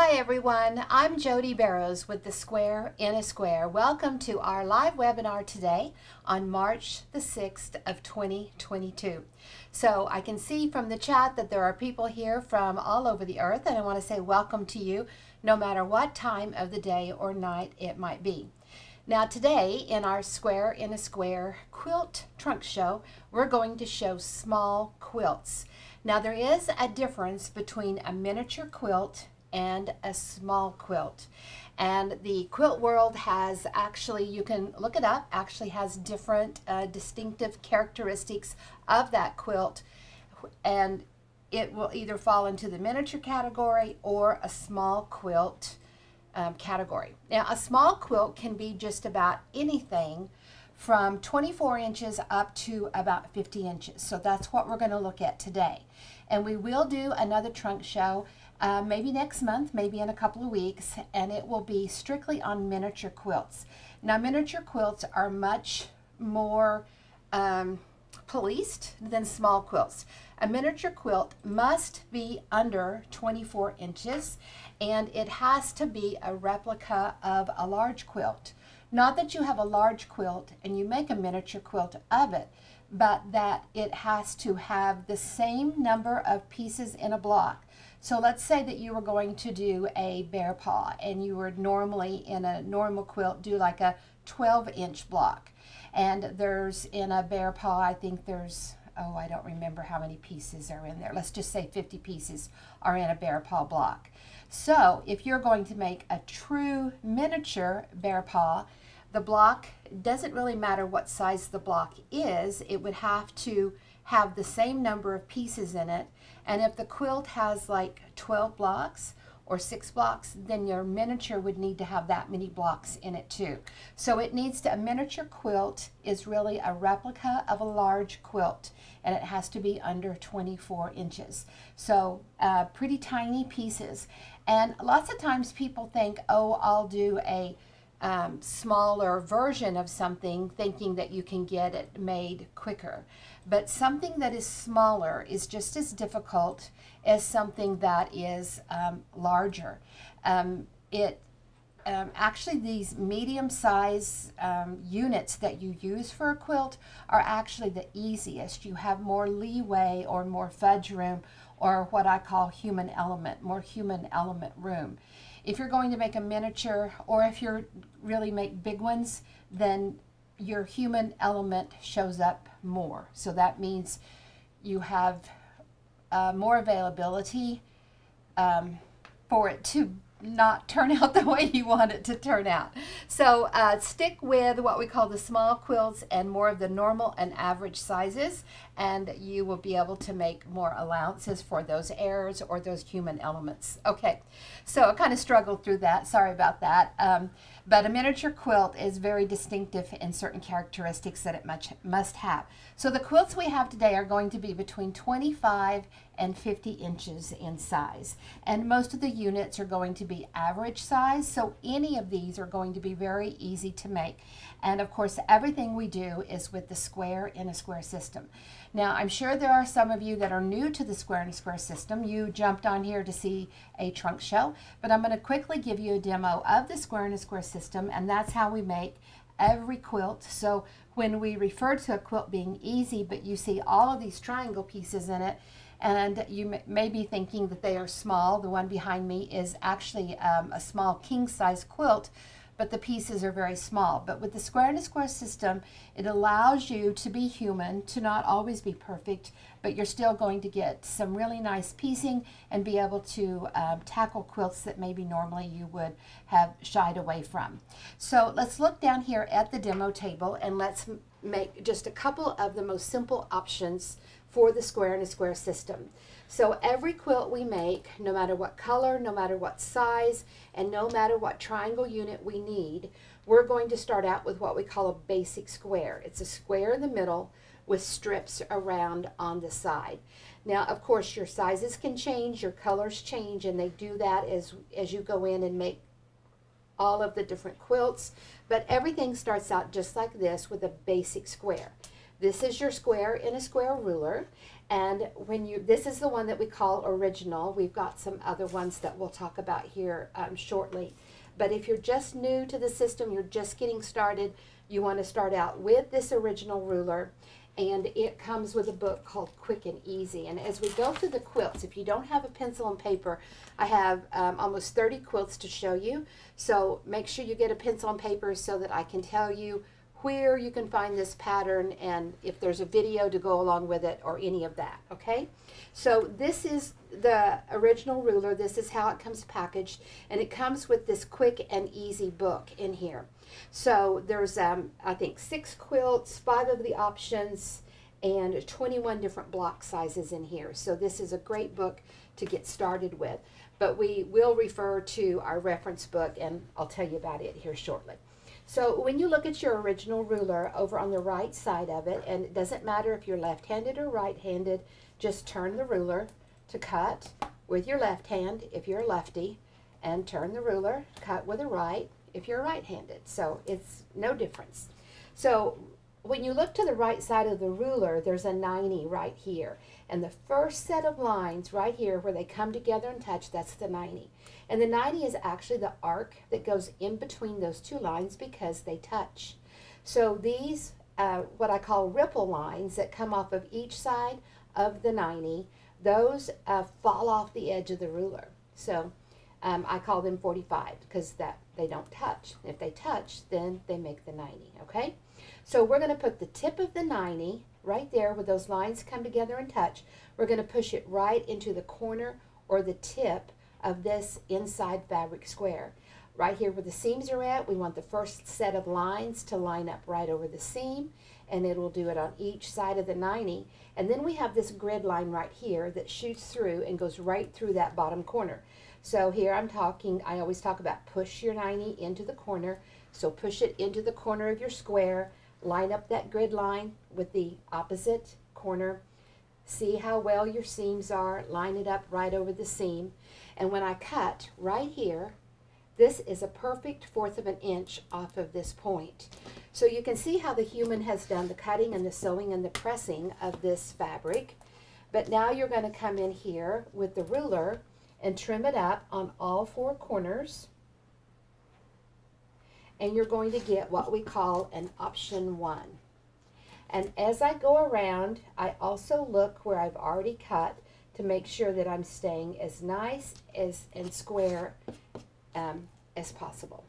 Hi everyone, I'm Jodi Barrows with the Square in a Square. Welcome to our live webinar today on March the 6th of 2022. So I can see from the chat that there are people here from all over the earth and I want to say welcome to you no matter what time of the day or night it might be. Now today in our Square in a Square quilt trunk show, we're going to show small quilts. Now there is a difference between a miniature quilt and a small quilt. And the quilt world has actually, you can look it up, actually has different uh, distinctive characteristics of that quilt. And it will either fall into the miniature category or a small quilt um, category. Now, a small quilt can be just about anything from 24 inches up to about 50 inches. So that's what we're going to look at today. And we will do another trunk show uh, maybe next month, maybe in a couple of weeks, and it will be strictly on miniature quilts. Now, miniature quilts are much more um, policed than small quilts. A miniature quilt must be under 24 inches and it has to be a replica of a large quilt. Not that you have a large quilt and you make a miniature quilt of it, but that it has to have the same number of pieces in a block. So let's say that you were going to do a bear paw and you would normally in a normal quilt do like a 12 inch block. And there's in a bear paw, I think there's, oh, I don't remember how many pieces are in there. Let's just say 50 pieces are in a bear paw block. So if you're going to make a true miniature bear paw, the block doesn't really matter what size the block is. It would have to have the same number of pieces in it. And if the quilt has like 12 blocks or six blocks, then your miniature would need to have that many blocks in it too. So it needs to, a miniature quilt is really a replica of a large quilt and it has to be under 24 inches. So uh, pretty tiny pieces. And lots of times people think, oh, I'll do a um, smaller version of something thinking that you can get it made quicker. But something that is smaller is just as difficult as something that is um, larger. Um, it um, actually these medium size um, units that you use for a quilt are actually the easiest. You have more leeway or more fudge room or what I call human element, more human element room. If you're going to make a miniature or if you're really make big ones, then your human element shows up more. So that means you have uh, more availability um, for it to not turn out the way you want it to turn out. So uh, stick with what we call the small quilts and more of the normal and average sizes and you will be able to make more allowances for those errors or those human elements. Okay, so I kind of struggled through that. Sorry about that. Um, but a miniature quilt is very distinctive in certain characteristics that it much, must have. So the quilts we have today are going to be between 25 and 50 inches in size. And most of the units are going to be average size, so any of these are going to be very easy to make. And of course, everything we do is with the square in a square system. Now, I'm sure there are some of you that are new to the square and square system. You jumped on here to see a trunk show, but I'm going to quickly give you a demo of the square and square system, and that's how we make every quilt. So when we refer to a quilt being easy, but you see all of these triangle pieces in it, and you may be thinking that they are small. The one behind me is actually um, a small king size quilt, but the pieces are very small. But with the square in a square system, it allows you to be human, to not always be perfect, but you're still going to get some really nice piecing and be able to um, tackle quilts that maybe normally you would have shied away from. So let's look down here at the demo table and let's make just a couple of the most simple options for the square in a square system. So every quilt we make, no matter what color, no matter what size, and no matter what triangle unit we need, we're going to start out with what we call a basic square. It's a square in the middle with strips around on the side. Now, of course, your sizes can change, your colors change, and they do that as, as you go in and make all of the different quilts, but everything starts out just like this with a basic square. This is your square in a square ruler, And when you, this is the one that we call original. We've got some other ones that we'll talk about here um, shortly. But if you're just new to the system, you're just getting started, you want to start out with this original ruler and it comes with a book called Quick and Easy. And as we go through the quilts, if you don't have a pencil and paper, I have um, almost 30 quilts to show you. So make sure you get a pencil and paper so that I can tell you where you can find this pattern and if there's a video to go along with it or any of that, okay? So this is the original ruler. This is how it comes packaged and it comes with this quick and easy book in here. So there's, um, I think, six quilts, five of the options, and 21 different block sizes in here. So this is a great book to get started with. But we will refer to our reference book, and I'll tell you about it here shortly. So when you look at your original ruler over on the right side of it, and it doesn't matter if you're left-handed or right-handed, just turn the ruler to cut with your left hand if you're a lefty, and turn the ruler, cut with a right, if you're right-handed. So it's no difference. So when you look to the right side of the ruler, there's a 90 right here. And the first set of lines right here where they come together and touch, that's the 90. And the 90 is actually the arc that goes in between those two lines because they touch. So these, uh, what I call ripple lines that come off of each side of the 90, those uh, fall off the edge of the ruler. So um, I call them 45 because that they don't touch. If they touch, then they make the 90, okay? So we're going to put the tip of the 90 right there where those lines come together and touch. We're going to push it right into the corner or the tip of this inside fabric square. Right here where the seams are at, we want the first set of lines to line up right over the seam and it will do it on each side of the 90. And then we have this grid line right here that shoots through and goes right through that bottom corner. So here I'm talking, I always talk about push your 90 into the corner. So push it into the corner of your square, line up that grid line with the opposite corner, see how well your seams are, line it up right over the seam. And when I cut right here, this is a perfect fourth of an inch off of this point. So you can see how the human has done the cutting and the sewing and the pressing of this fabric. But now you're going to come in here with the ruler and trim it up on all four corners. And you're going to get what we call an option one. And as I go around, I also look where I've already cut to make sure that I'm staying as nice as and square um, as possible.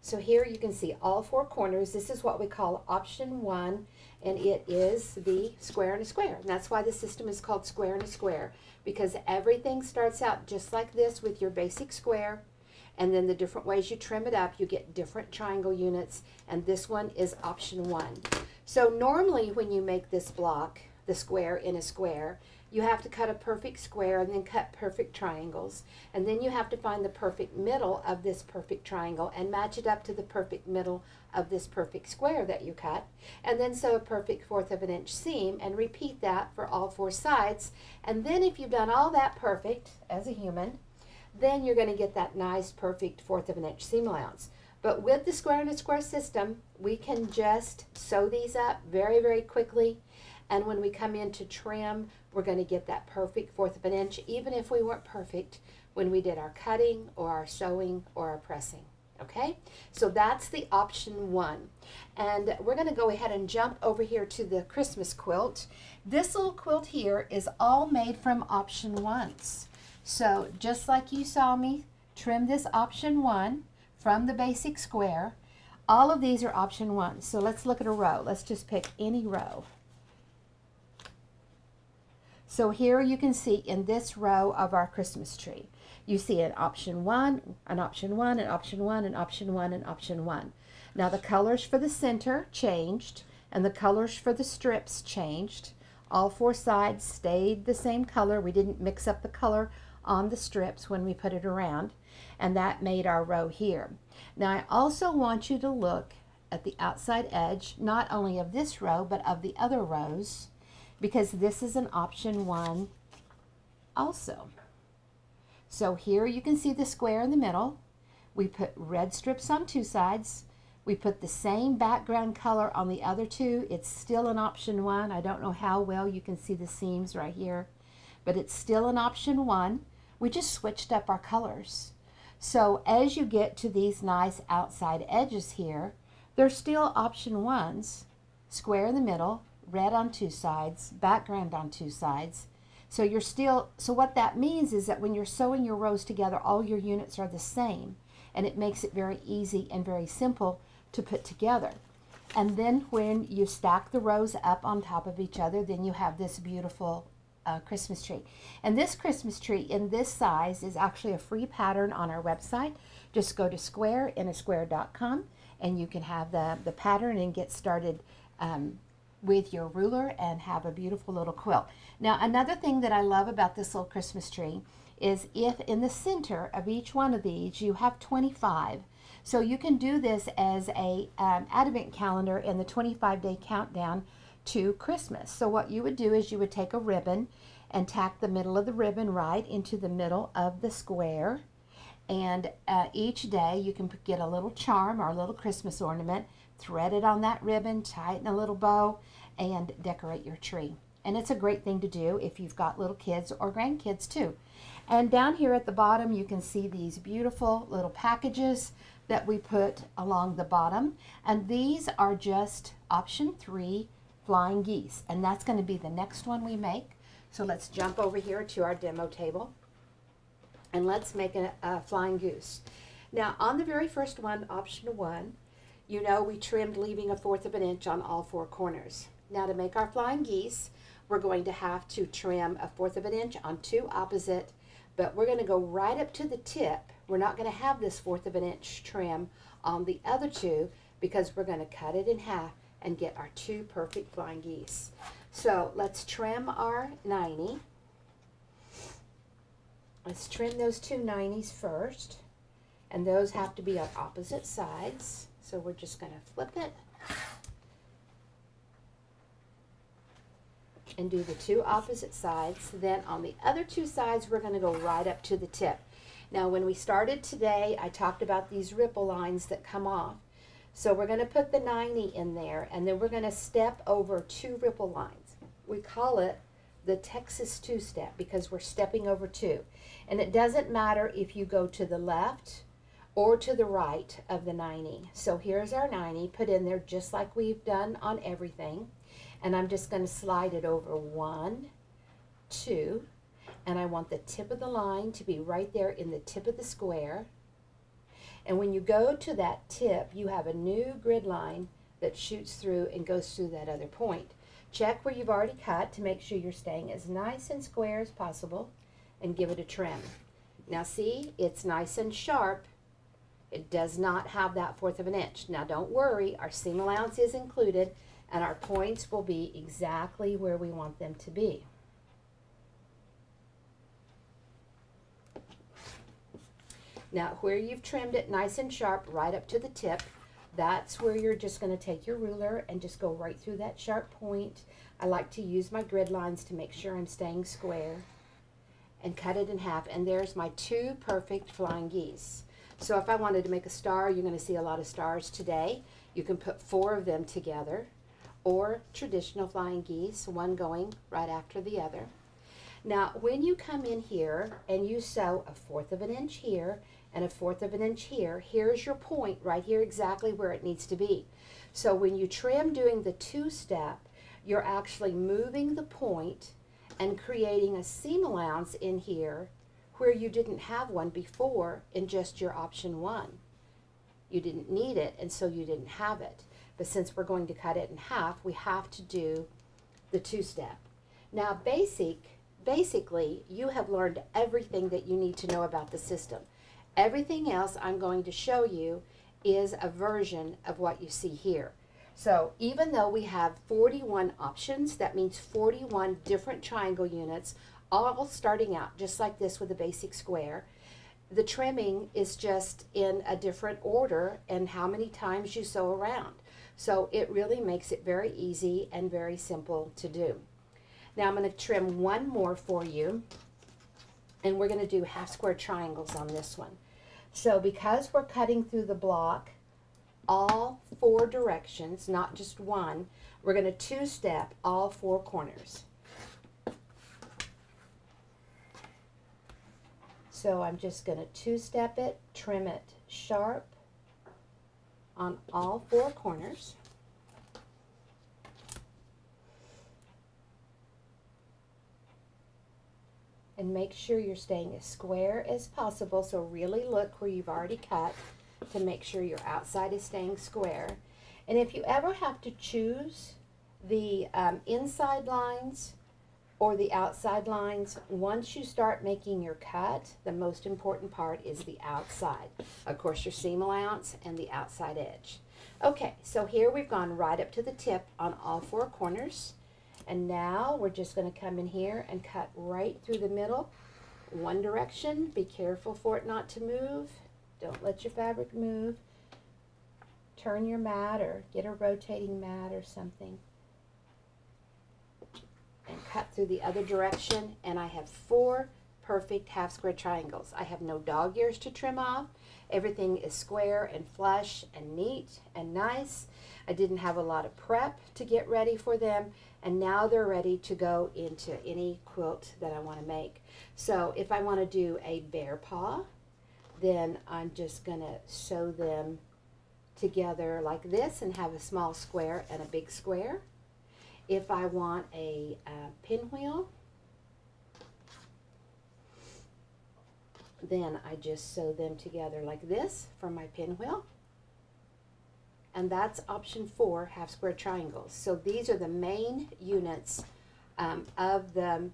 So here you can see all four corners. This is what we call option one, and it is the square and a square. And that's why the system is called square and a square because everything starts out just like this with your basic square and then the different ways you trim it up you get different triangle units and this one is option one so normally when you make this block the square in a square you have to cut a perfect square and then cut perfect triangles. And then you have to find the perfect middle of this perfect triangle and match it up to the perfect middle of this perfect square that you cut. And then sew a perfect fourth of an inch seam and repeat that for all four sides. And then if you've done all that perfect as a human, then you're going to get that nice perfect fourth of an inch seam allowance. But with the square and a square system, we can just sew these up very, very quickly. And when we come in to trim, we're going to get that perfect fourth of an inch, even if we weren't perfect when we did our cutting or our sewing or our pressing. Okay, so that's the option one. And we're going to go ahead and jump over here to the Christmas quilt. This little quilt here is all made from option ones. So just like you saw me trim this option one from the basic square, all of these are option ones. So let's look at a row. Let's just pick any row. So here you can see in this row of our Christmas tree, you see an option one, an option one, an option one, an option one, an option one. Now the colors for the center changed and the colors for the strips changed. All four sides stayed the same color. We didn't mix up the color on the strips when we put it around and that made our row here. Now I also want you to look at the outside edge, not only of this row, but of the other rows because this is an option one also. So here you can see the square in the middle. We put red strips on two sides, We put the same background color on the other two. It's still an option one. I don't know how well you can see the seams right here, but it's still an option one. We just switched up our colors. So as you get to these nice outside edges here, they're still option ones, square in the middle, red on two sides, background on two sides. So you're still, so what that means is that when you're sewing your rows together, all your units are the same. And it makes it very easy and very simple to put together. And then when you stack the rows up on top of each other, then you have this beautiful uh, Christmas tree. And this Christmas tree in this size is actually a free pattern on our website. Just go to squareinaSquare.com and you can have the, the pattern and get started um, with your ruler and have a beautiful little quilt. Now another thing that I love about this little Christmas tree is if in the center of each one of these you have 25 so you can do this as a um, advent calendar in the 25 day countdown to Christmas. So what you would do is you would take a ribbon and tack the middle of the ribbon right into the middle of the square. And uh, each day you can get a little charm or a little Christmas ornament, thread it on that ribbon, tie in a little bow, and decorate your tree. And it's a great thing to do if you've got little kids or grandkids too. And down here at the bottom, you can see these beautiful little packages that we put along the bottom. And these are just option three flying geese. And that's going to be the next one we make. So let's jump over here to our demo table. And let's make a, a flying goose. Now on the very first one, option one, you know we trimmed leaving a fourth of an inch on all four corners. Now to make our flying geese, we're going to have to trim a fourth of an inch on two opposite, but we're going to go right up to the tip we're not going to have this fourth of an inch trim on the other two because we're going to cut it in half and get our two perfect flying geese. So let's trim our 90. Let's trim those two 90s first. And those have to be on opposite sides. So we're just going to flip it. And do the two opposite sides. Then on the other two sides, we're going to go right up to the tip. Now when we started today, I talked about these ripple lines that come off. So we're going to put the 90 in there and then we're going to step over two ripple lines. We call it the Texas two-step because we're stepping over two. And it doesn't matter if you go to the left or to the right of the 90. So here's our 90 put in there just like we've done on everything. And I'm just going to slide it over one, two, and I want the tip of the line to be right there in the tip of the square. And when you go to that tip, you have a new grid line that shoots through and goes through that other point. Check where you've already cut to make sure you're staying as nice and square as possible and give it a trim. Now see, it's nice and sharp. It does not have that fourth of an inch. Now don't worry, our seam allowance is included and our points will be exactly where we want them to be. Now, where you've trimmed it nice and sharp right up to the tip, that's where you're just going to take your ruler and just go right through that sharp point. I like to use my grid lines to make sure I'm staying square and cut it in half. And there's my two perfect flying geese. So if I wanted to make a star, you're going to see a lot of stars today. You can put four of them together or traditional flying geese, one going right after the other. Now, when you come in here and you sew a fourth of an inch here and a fourth of an inch here. Here's your point right here exactly where it needs to be. So when you trim doing the two-step, you're actually moving the point and creating a seam allowance in here where you didn't have one before in just your option one. You didn't need it and so you didn't have it. But since we're going to cut it in half, we have to do the two-step. Now basic, basically, you have learned everything that you need to know about the system. Everything else I'm going to show you is a version of what you see here. So even though we have 41 options, that means 41 different triangle units, all starting out just like this with a basic square. The trimming is just in a different order and how many times you sew around. So it really makes it very easy and very simple to do. Now I'm going to trim one more for you and we're going to do half square triangles on this one. So because we're cutting through the block all four directions, not just one. We're going to two-step all four corners. So I'm just going to two-step it, trim it sharp on all four corners. And make sure you're staying as square as possible. So really look where you've already cut to make sure your outside is staying square. And if you ever have to choose the um, inside lines or the outside lines, once you start making your cut, the most important part is the outside. Of course, your seam allowance and the outside edge. Okay, so here we've gone right up to the tip on all four corners. And now we're just going to come in here and cut right through the middle, one direction. Be careful for it not to move. Don't let your fabric move. Turn your mat or get a rotating mat or something. Cut through the other direction. And I have four perfect half square triangles. I have no dog ears to trim off. Everything is square and flush and neat and nice. I didn't have a lot of prep to get ready for them and now they're ready to go into any quilt that I want to make. So if I want to do a bear paw, then I'm just going to sew them together like this and have a small square and a big square. If I want a uh, pinwheel, then I just sew them together like this for my pinwheel. And that's option four, half square triangles. So these are the main units um, of the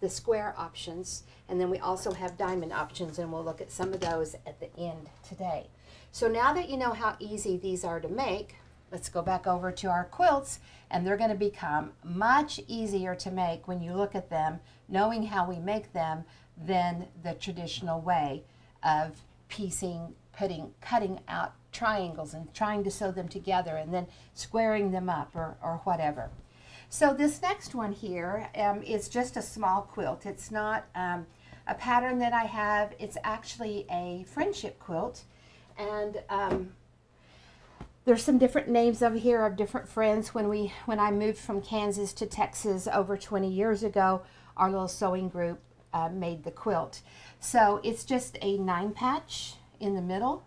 the square options, and then we also have diamond options, and we'll look at some of those at the end today. So now that you know how easy these are to make, let's go back over to our quilts, and they're going to become much easier to make when you look at them, knowing how we make them, than the traditional way of piecing, putting, cutting out triangles and trying to sew them together and then squaring them up or, or whatever. So this next one here um, is just a small quilt. It's not um, a pattern that I have. It's actually a friendship quilt. And um, there's some different names over here of different friends. When we when I moved from Kansas to Texas over 20 years ago, our little sewing group uh, made the quilt. So it's just a nine patch in the middle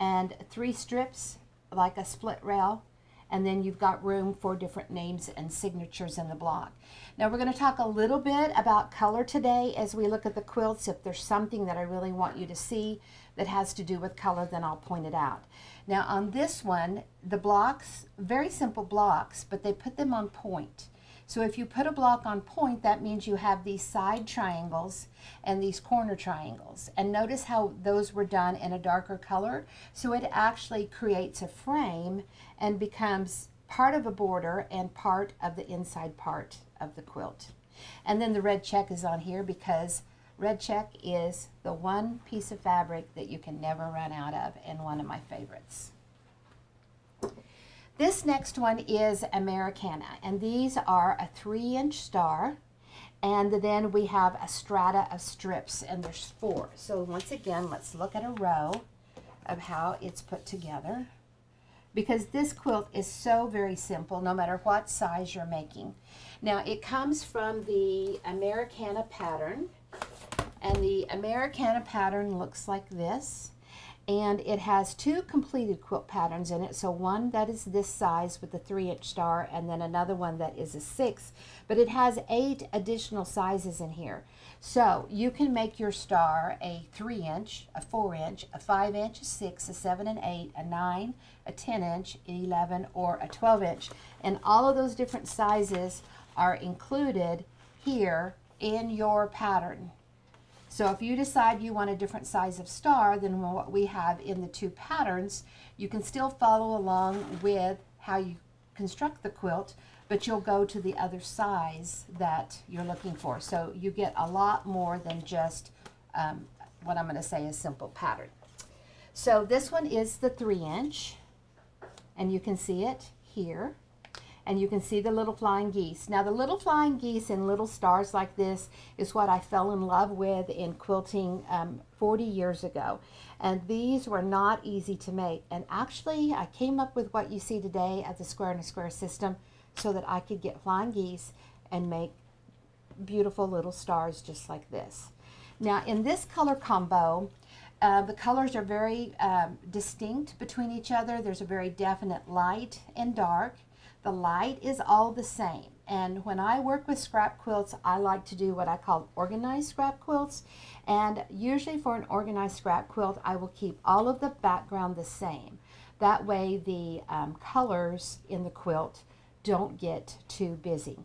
and three strips like a split rail and then you've got room for different names and signatures in the block. Now we're going to talk a little bit about color today as we look at the quilts. If there's something that I really want you to see that has to do with color, then I'll point it out. Now on this one, the blocks, very simple blocks, but they put them on point. So if you put a block on point, that means you have these side triangles and these corner triangles. And notice how those were done in a darker color. So it actually creates a frame and becomes part of a border and part of the inside part of the quilt. And then the red check is on here because red check is the one piece of fabric that you can never run out of and one of my favorites. This next one is Americana, and these are a three inch star. And then we have a strata of strips, and there's four. So once again, let's look at a row of how it's put together. Because this quilt is so very simple, no matter what size you're making. Now, it comes from the Americana pattern, and the Americana pattern looks like this. And it has two completed quilt patterns in it. So one that is this size with the three inch star and then another one that is a six. But it has eight additional sizes in here. So you can make your star a three inch a four inch a five inch a six a seven and eight a nine a 10 inch an 11 or a 12 inch and all of those different sizes are included here in your pattern so if you decide you want a different size of star than what we have in the two patterns, you can still follow along with how you construct the quilt, but you'll go to the other size that you're looking for. So you get a lot more than just um, what I'm going to say is simple pattern. So this one is the three inch, and you can see it here. And you can see the little flying geese. Now the little flying geese and little stars like this is what I fell in love with in quilting um, 40 years ago. And these were not easy to make. And actually I came up with what you see today as a square and a square system so that I could get flying geese and make beautiful little stars just like this. Now in this color combo, uh, the colors are very um, distinct between each other. There's a very definite light and dark. The light is all the same. And when I work with scrap quilts, I like to do what I call organized scrap quilts. And usually for an organized scrap quilt, I will keep all of the background the same. That way the um, colors in the quilt don't get too busy.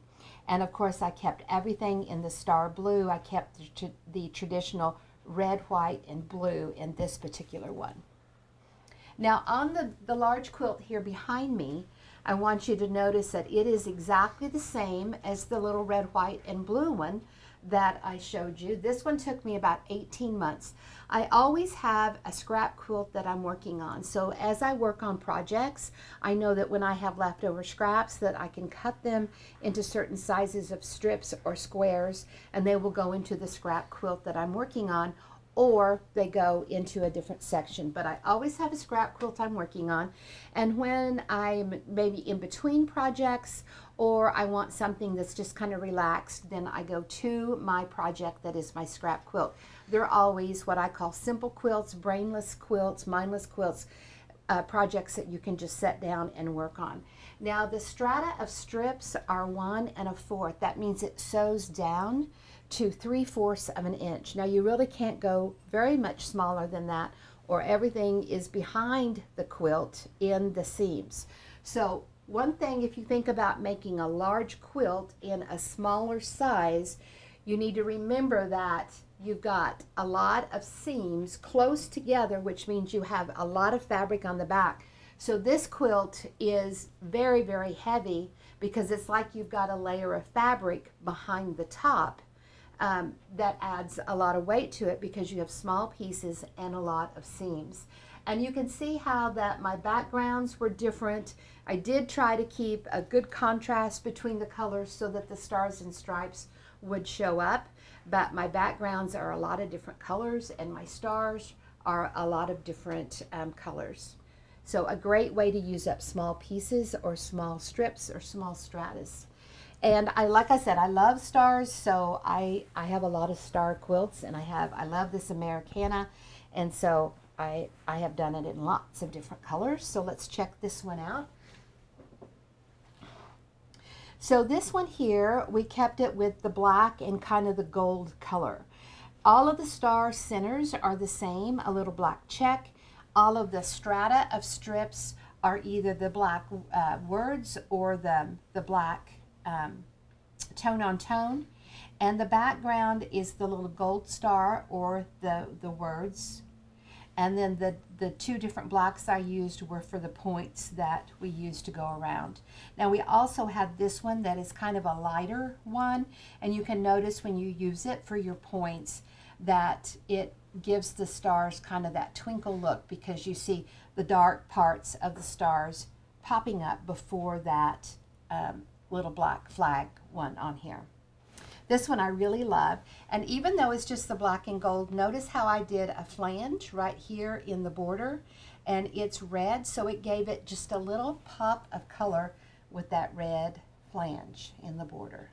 And of course, I kept everything in the star blue. I kept the, the traditional red, white, and blue in this particular one. Now on the, the large quilt here behind me, I want you to notice that it is exactly the same as the little red, white, and blue one that I showed you. This one took me about 18 months. I always have a scrap quilt that I'm working on. So as I work on projects, I know that when I have leftover scraps that I can cut them into certain sizes of strips or squares and they will go into the scrap quilt that I'm working on or they go into a different section. But I always have a scrap quilt I'm working on. And when I'm maybe in between projects or I want something that's just kind of relaxed, then I go to my project that is my scrap quilt. They're always what I call simple quilts, brainless quilts, mindless quilts, uh, projects that you can just set down and work on. Now the strata of strips are one and a fourth. That means it sews down to three-fourths of an inch. Now you really can't go very much smaller than that or everything is behind the quilt in the seams. So one thing if you think about making a large quilt in a smaller size, you need to remember that you've got a lot of seams close together, which means you have a lot of fabric on the back. So this quilt is very, very heavy because it's like you've got a layer of fabric behind the top um, that adds a lot of weight to it because you have small pieces and a lot of seams. And you can see how that my backgrounds were different. I did try to keep a good contrast between the colors so that the stars and stripes would show up. But my backgrounds are a lot of different colors and my stars are a lot of different um, colors. So a great way to use up small pieces or small strips or small stratas. And I, like I said, I love stars, so I, I have a lot of star quilts, and I have, I love this Americana, and so I, I have done it in lots of different colors. So let's check this one out. So this one here, we kept it with the black and kind of the gold color. All of the star centers are the same, a little black check. All of the strata of strips are either the black uh, words or the, the black um, tone on tone. And the background is the little gold star or the, the words and then the, the two different blocks I used were for the points that we used to go around. Now we also have this one that is kind of a lighter one. And you can notice when you use it for your points that it gives the stars kind of that twinkle look because you see the dark parts of the stars popping up before that um, little black flag one on here. This one I really love. And even though it's just the black and gold, notice how I did a flange right here in the border. And it's red, so it gave it just a little pop of color with that red flange in the border.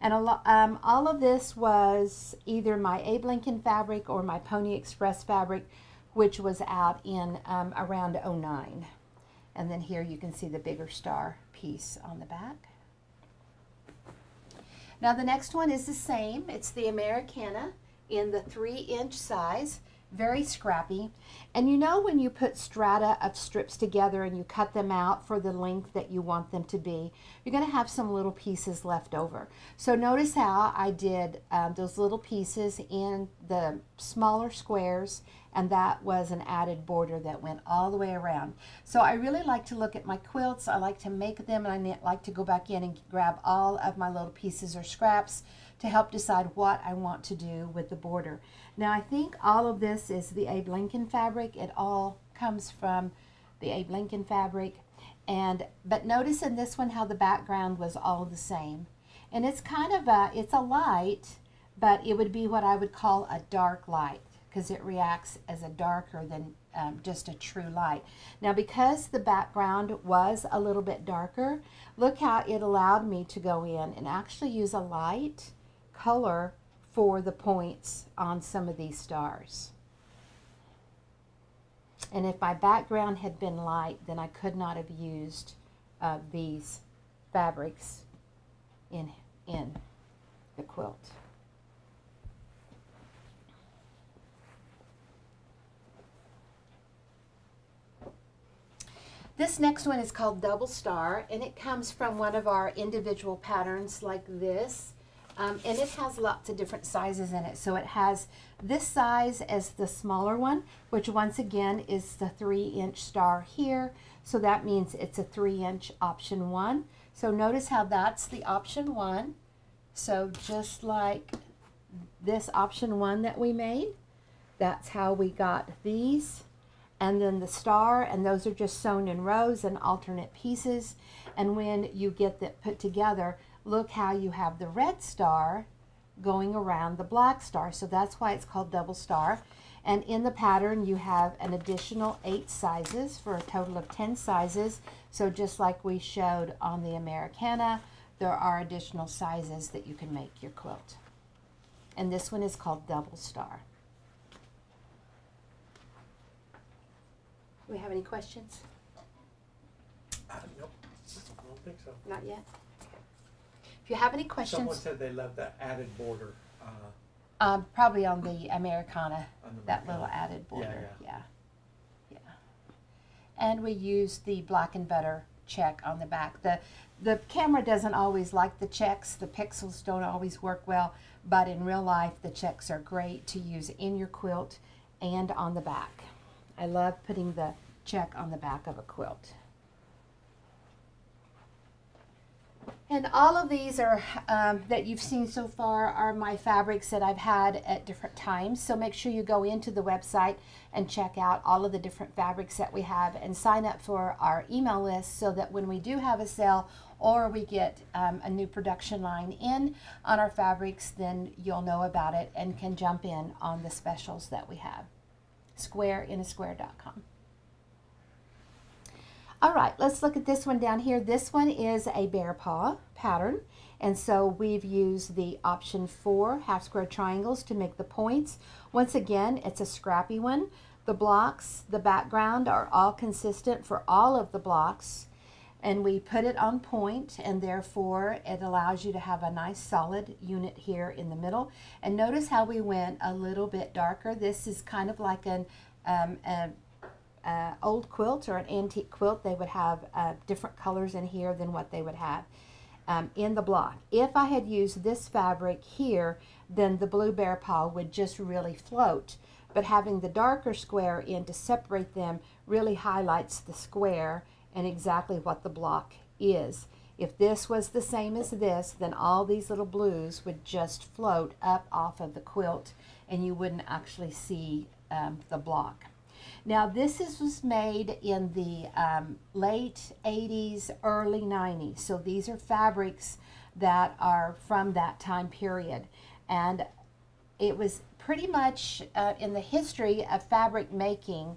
And um, all of this was either my Abe Lincoln fabric or my Pony Express fabric, which was out in um, around 09. And then here you can see the bigger star piece on the back. Now the next one is the same. It's the Americana in the three inch size, very scrappy. And you know when you put strata of strips together and you cut them out for the length that you want them to be, you're going to have some little pieces left over. So notice how I did uh, those little pieces in the smaller squares and that was an added border that went all the way around. So I really like to look at my quilts. I like to make them and I like to go back in and grab all of my little pieces or scraps to help decide what I want to do with the border. Now I think all of this is the Abe Lincoln fabric. It all comes from the Abe Lincoln fabric And but notice in this one how the background was all the same. And it's kind of a, it's a light, but it would be what I would call a dark light because it reacts as a darker than um, just a true light. Now because the background was a little bit darker, look how it allowed me to go in and actually use a light color for the points on some of these stars. And if my background had been light, then I could not have used uh, these fabrics in, in the quilt. This next one is called Double Star, and it comes from one of our individual patterns like this. Um, and it has lots of different sizes in it. So it has this size as the smaller one, which once again is the three inch star here. So that means it's a three inch option one. So notice how that's the option one. So just like this option one that we made, that's how we got these. And then the star, and those are just sewn in rows and alternate pieces. And when you get that put together, look how you have the red star going around the black star. So that's why it's called double star. And in the pattern, you have an additional eight sizes for a total of 10 sizes. So just like we showed on the Americana, there are additional sizes that you can make your quilt. And this one is called double star. We have any questions? Uh, nope, I don't think so. Not yet? If you have any questions. Someone questions, said they love the added border, uh, um, probably on the Americana, on the. that little added border, yeah. Yeah. And we use the black and butter check on the back. The, the camera doesn't always like the checks, the pixels don't always work well, but in real life, the checks are great to use in your quilt and on the back. I love putting the check on the back of a quilt. And all of these are um, that you've seen so far are my fabrics that I've had at different times. So make sure you go into the website and check out all of the different fabrics that we have and sign up for our email list so that when we do have a sale or we get um, a new production line in on our fabrics, then you'll know about it and can jump in on the specials that we have. Squareinasquare.com. All right, let's look at this one down here. This one is a bear paw pattern. And so we've used the option four half square triangles to make the points. Once again, it's a scrappy one. The blocks, the background are all consistent for all of the blocks. And we put it on point and therefore it allows you to have a nice solid unit here in the middle. And notice how we went a little bit darker. This is kind of like an um, a uh, old quilt or an antique quilt, they would have uh, different colors in here than what they would have um, in the block. If I had used this fabric here, then the blue bear paw would just really float. But having the darker square in to separate them really highlights the square and exactly what the block is. If this was the same as this, then all these little blues would just float up off of the quilt and you wouldn't actually see um, the block. Now this is, was made in the um, late 80s, early 90s. So these are fabrics that are from that time period. And it was pretty much uh, in the history of fabric making,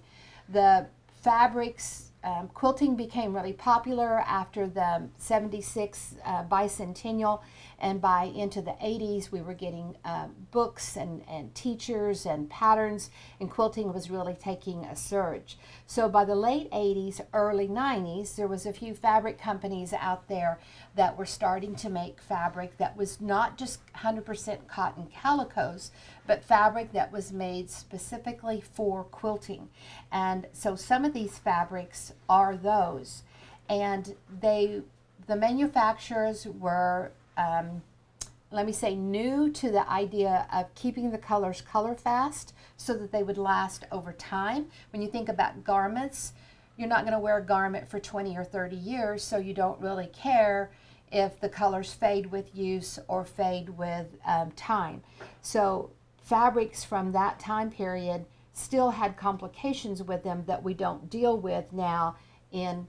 the fabrics um, quilting became really popular after the 76 uh, bicentennial and by into the 80s we were getting uh, books and, and teachers and patterns and quilting was really taking a surge. So by the late 80s early 90s there was a few fabric companies out there that were starting to make fabric that was not just 100% cotton calicos but fabric that was made specifically for quilting and so some of these fabrics are those and they the manufacturers were um, let me say, new to the idea of keeping the colors color fast so that they would last over time. When you think about garments, you're not going to wear a garment for 20 or 30 years, so you don't really care if the colors fade with use or fade with um, time. So fabrics from that time period still had complications with them that we don't deal with now in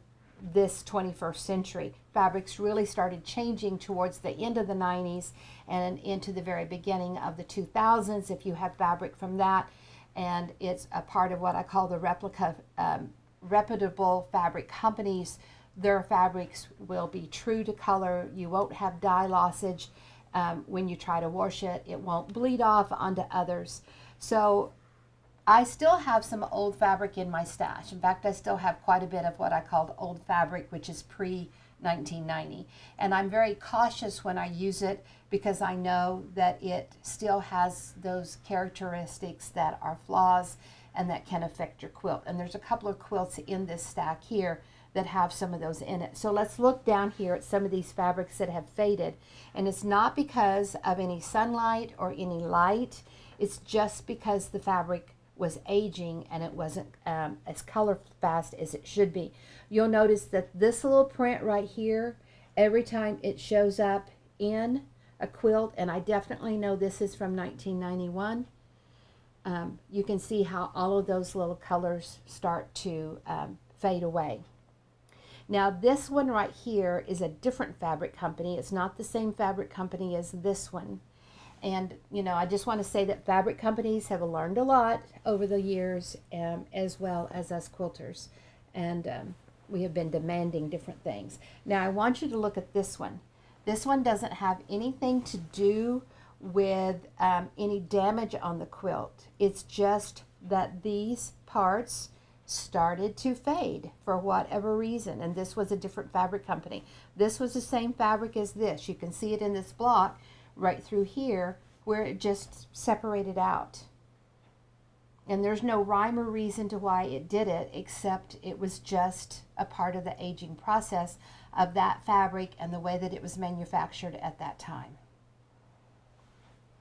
this 21st century. Fabrics really started changing towards the end of the 90s and into the very beginning of the 2000s. If you have fabric from that, and it's a part of what I call the replica um, reputable fabric companies. Their fabrics will be true to color. You won't have dye lossage um, when you try to wash it. It won't bleed off onto others. So I still have some old fabric in my stash. In fact, I still have quite a bit of what I called old fabric, which is pre 1990. And I'm very cautious when I use it because I know that it still has those characteristics that are flaws and that can affect your quilt. And there's a couple of quilts in this stack here that have some of those in it. So let's look down here at some of these fabrics that have faded. And it's not because of any sunlight or any light. It's just because the fabric was aging and it wasn't um, as color fast as it should be. You'll notice that this little print right here, every time it shows up in a quilt, and I definitely know this is from 1991, um, you can see how all of those little colors start to um, fade away. Now this one right here is a different fabric company. It's not the same fabric company as this one. And, you know, I just want to say that fabric companies have learned a lot over the years um, as well as us quilters. And um, we have been demanding different things. Now I want you to look at this one. This one doesn't have anything to do with um, any damage on the quilt. It's just that these parts started to fade for whatever reason. And this was a different fabric company. This was the same fabric as this. You can see it in this block right through here where it just separated out. And there's no rhyme or reason to why it did it, except it was just a part of the aging process of that fabric and the way that it was manufactured at that time.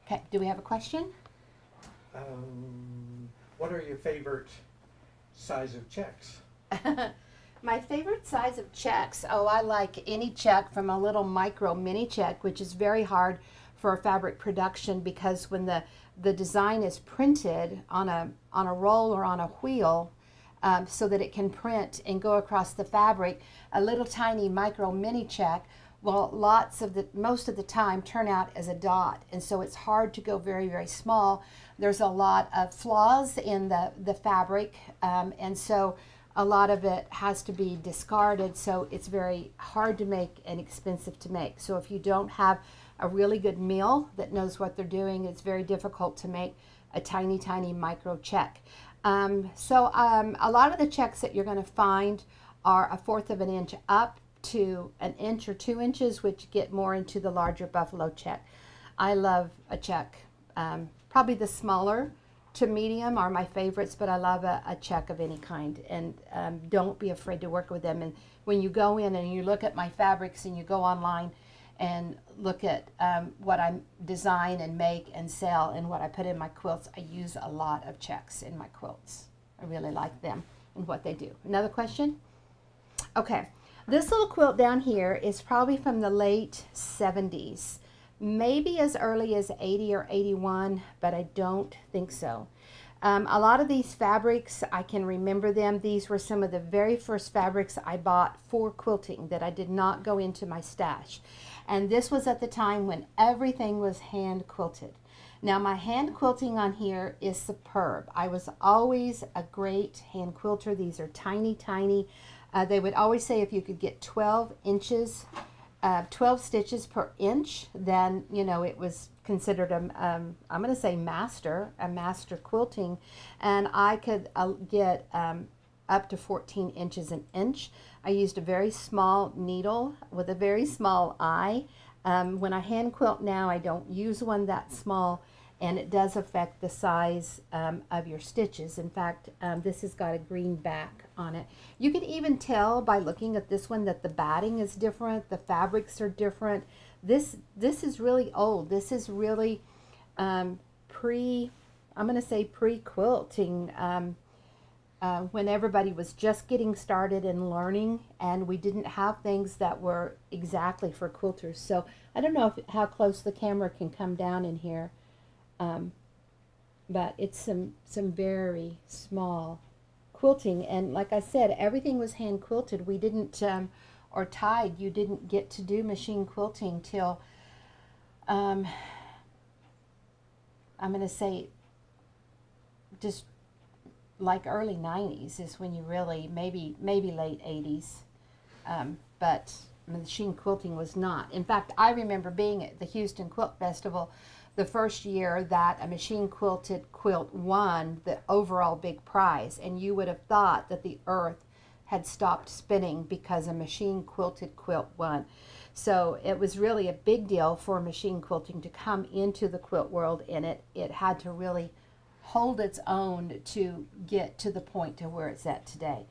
Okay, do we have a question? Um, what are your favorite size of checks? My favorite size of checks, oh, I like any check from a little micro mini check, which is very hard for fabric production because when the, the design is printed on a, on a roll or on a wheel, um, so that it can print and go across the fabric, a little tiny micro mini check well, lots of the, most of the time turn out as a dot. And so it's hard to go very, very small. There's a lot of flaws in the, the fabric. Um, and so a lot of it has to be discarded. So it's very hard to make and expensive to make. So if you don't have a really good mill that knows what they're doing, it's very difficult to make a tiny, tiny micro check. Um, so um, a lot of the checks that you're going to find are a fourth of an inch up to an inch or two inches, which get more into the larger buffalo check. I love a check. Um, probably the smaller to medium are my favorites, but I love a, a check of any kind. And um, don't be afraid to work with them. And when you go in and you look at my fabrics and you go online and look at um, what I design and make and sell and what I put in my quilts, I use a lot of checks in my quilts. I really like them and what they do. Another question? Okay. This little quilt down here is probably from the late 70s, maybe as early as 80 or 81, but I don't think so. Um, a lot of these fabrics, I can remember them. These were some of the very first fabrics I bought for quilting that I did not go into my stash. And this was at the time when everything was hand quilted. Now my hand quilting on here is superb. I was always a great hand quilter. These are tiny, tiny uh, they would always say if you could get 12 inches, uh, 12 stitches per inch, then, you know, it was considered a, um, I'm going to say master, a master quilting. And I could uh, get um, up to 14 inches an inch. I used a very small needle with a very small eye. Um, when I hand quilt now, I don't use one that small and it does affect the size um, of your stitches. In fact, um, this has got a green back on it. You can even tell by looking at this one that the batting is different, the fabrics are different. This, this is really old. This is really um, pre, I'm going to say pre-quilting, um, uh, when everybody was just getting started and learning and we didn't have things that were exactly for quilters. So I don't know if, how close the camera can come down in here. Um, but it's some, some very small quilting. And like I said, everything was hand quilted. We didn't, um, or tied, you didn't get to do machine quilting till, um, I'm going to say, just like early 90s is when you really, maybe, maybe late 80s. Um, but machine quilting was not. In fact, I remember being at the Houston Quilt Festival the first year that a machine quilted quilt won the overall big prize, and you would have thought that the earth had stopped spinning because a machine quilted quilt won. So it was really a big deal for machine quilting to come into the quilt world, and it, it had to really hold its own to get to the point to where it's at today.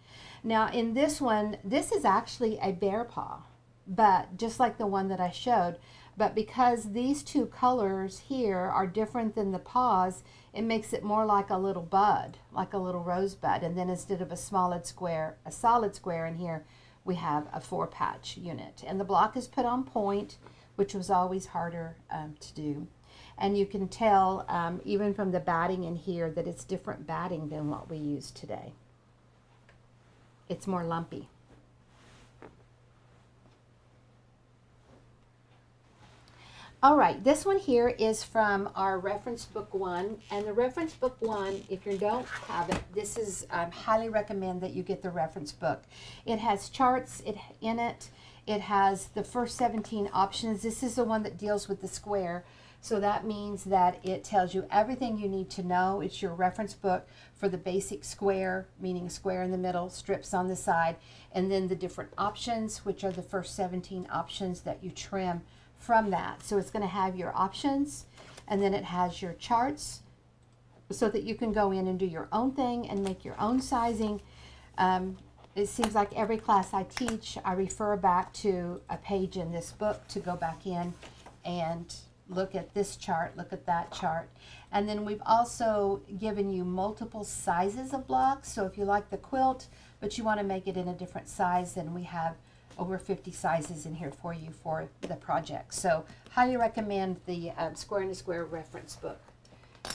Now in this one, this is actually a bear paw, but just like the one that I showed, but because these two colors here are different than the paws, it makes it more like a little bud, like a little rosebud. And then instead of a solid square, a solid square in here, we have a four patch unit. And the block is put on point, which was always harder um, to do. And you can tell um, even from the batting in here that it's different batting than what we use today. It's more lumpy. All right, this one here is from our reference book one. And the reference book one, if you don't have it, this is, I highly recommend that you get the reference book. It has charts it, in it. It has the first 17 options. This is the one that deals with the square. So that means that it tells you everything you need to know. It's your reference book for the basic square, meaning square in the middle, strips on the side, and then the different options, which are the first 17 options that you trim from that. So it's going to have your options and then it has your charts so that you can go in and do your own thing and make your own sizing. Um, it seems like every class I teach, I refer back to a page in this book to go back in and look at this chart, look at that chart. And then we've also given you multiple sizes of blocks. So if you like the quilt, but you want to make it in a different size, then we have over 50 sizes in here for you for the project. So highly recommend the um, Square and a Square reference book.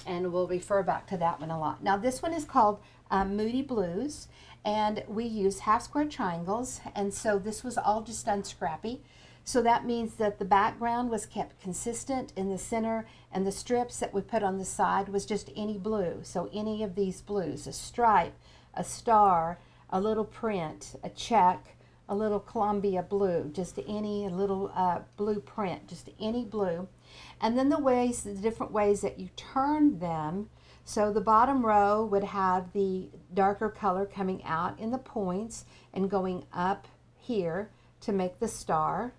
And we'll refer back to that one a lot. Now this one is called um, Moody Blues. And we use half square triangles. And so this was all just done scrappy. So that means that the background was kept consistent in the center and the strips that we put on the side was just any blue. So any of these blues, a stripe, a star, a little print, a check, a little Columbia blue, just any little uh, blue print, just any blue. And then the ways, the different ways that you turn them. So the bottom row would have the darker color coming out in the points and going up here to make the star.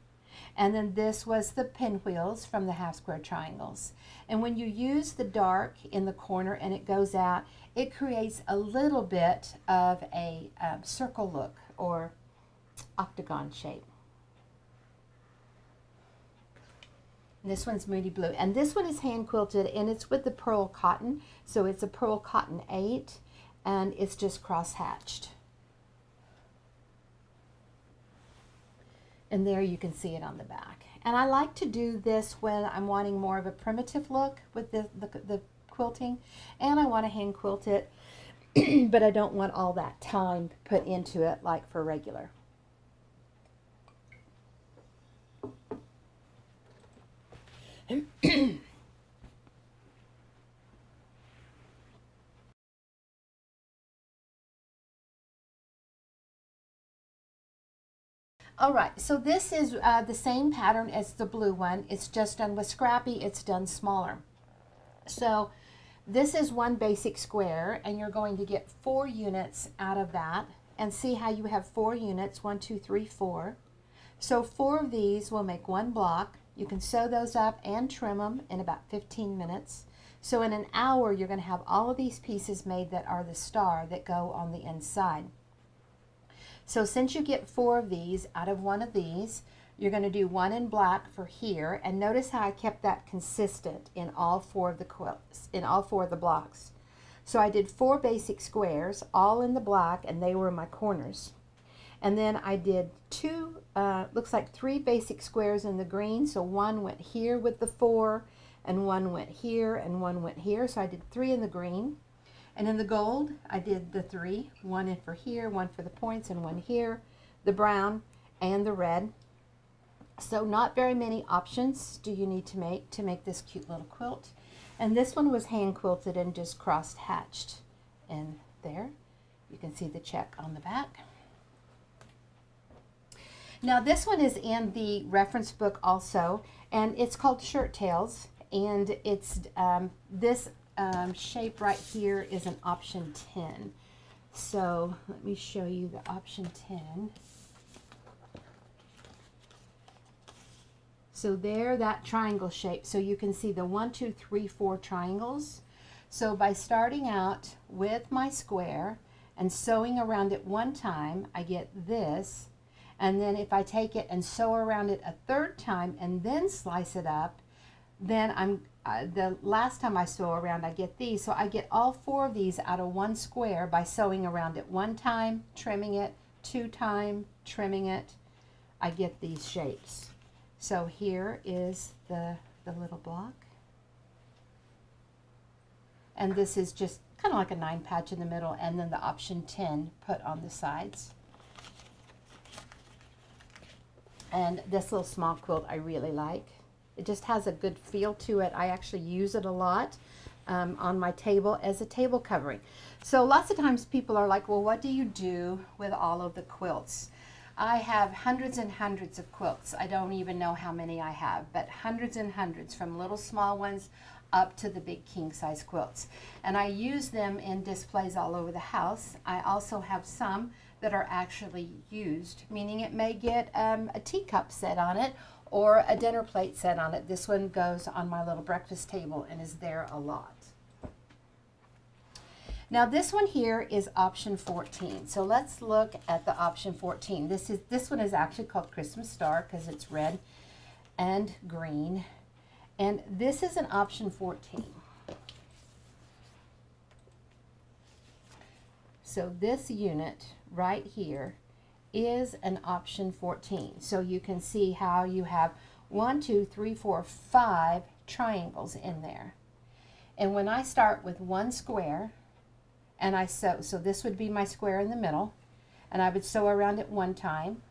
And then this was the pinwheels from the half square triangles. And when you use the dark in the corner and it goes out, it creates a little bit of a um, circle look or octagon shape. And this one's Moody Blue. And this one is hand quilted and it's with the pearl cotton. So it's a pearl cotton 8 and it's just cross hatched. And there you can see it on the back. And I like to do this when I'm wanting more of a primitive look with the, the, the quilting. And I want to hand quilt it, but I don't want all that time put into it like for regular. All right, so this is uh, the same pattern as the blue one. It's just done with Scrappy. It's done smaller. So this is one basic square, and you're going to get four units out of that. And see how you have four units, one, two, three, four. So four of these will make one block. You can sew those up and trim them in about 15 minutes. So in an hour, you're going to have all of these pieces made that are the star that go on the inside. So since you get four of these out of one of these, you're going to do one in black for here. And notice how I kept that consistent in all four of the quilts, in all four of the blocks. So I did four basic squares, all in the black, and they were my corners. And then I did two, uh, looks like three basic squares in the green. So one went here with the four, and one went here, and one went here. So I did three in the green. And in the gold, I did the three, one in for here, one for the points, and one here, the brown and the red. So not very many options do you need to make to make this cute little quilt. And this one was hand quilted and just cross hatched in there. You can see the check on the back. Now this one is in the reference book also, and it's called Shirt Tails, and it's um, this um, shape right here is an option 10. So let me show you the option 10. So there, that triangle shape. So you can see the one, two, three, four triangles. So by starting out with my square and sewing around it one time, I get this. And then if I take it and sew around it a third time and then slice it up, then I'm uh, the last time I sew around I get these. So I get all four of these out of one square by sewing around it one time trimming it two time trimming it. I get these shapes. So here is the the little block. And this is just kind of like a nine patch in the middle and then the option 10 put on the sides and this little small quilt I really like it just has a good feel to it. I actually use it a lot um, on my table as a table covering. So lots of times people are like, well, what do you do with all of the quilts? I have hundreds and hundreds of quilts. I don't even know how many I have, but hundreds and hundreds from little small ones up to the big king size quilts. And I use them in displays all over the house. I also have some that are actually used, meaning it may get um, a teacup set on it or a dinner plate set on it. This one goes on my little breakfast table and is there a lot. Now this one here is option 14. So let's look at the option 14. This is this one is actually called Christmas Star because it's red and green. And this is an option 14. So this unit right here is an option 14. So you can see how you have one, two, three, four, five triangles in there. And when I start with one square, and I sew, so this would be my square in the middle, and I would sew around it one time.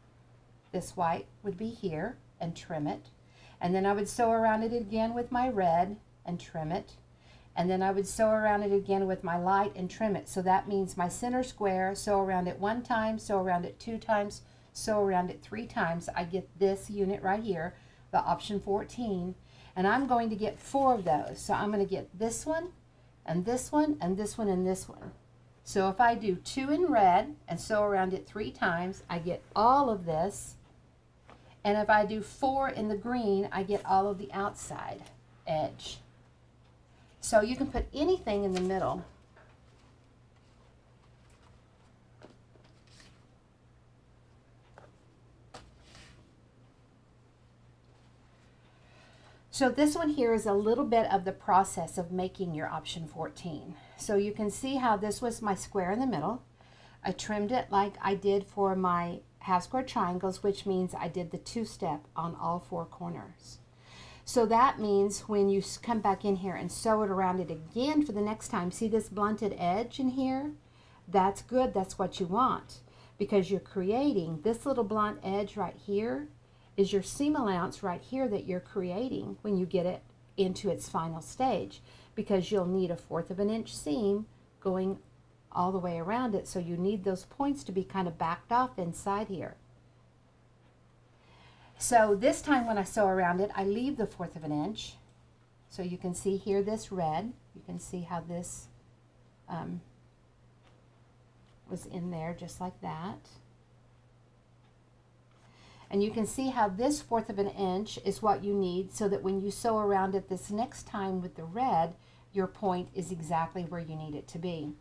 This white would be here and trim it. And then I would sew around it again with my red and trim it and then I would sew around it again with my light and trim it. So that means my center square, sew around it one time, sew around it two times, sew around it three times. I get this unit right here, the option 14, and I'm going to get four of those. So I'm going to get this one, and this one, and this one, and this one. So if I do two in red and sew around it three times, I get all of this. And if I do four in the green, I get all of the outside edge. So you can put anything in the middle. So this one here is a little bit of the process of making your option 14. So you can see how this was my square in the middle. I trimmed it like I did for my half square triangles, which means I did the two-step on all four corners. So that means when you come back in here and sew it around it again for the next time, see this blunted edge in here? That's good, that's what you want because you're creating this little blunt edge right here is your seam allowance right here that you're creating when you get it into its final stage because you'll need a fourth of an inch seam going all the way around it so you need those points to be kind of backed off inside here. So this time when I sew around it, I leave the fourth of an inch. So you can see here this red. You can see how this um, was in there just like that. And you can see how this fourth of an inch is what you need so that when you sew around it this next time with the red, your point is exactly where you need it to be.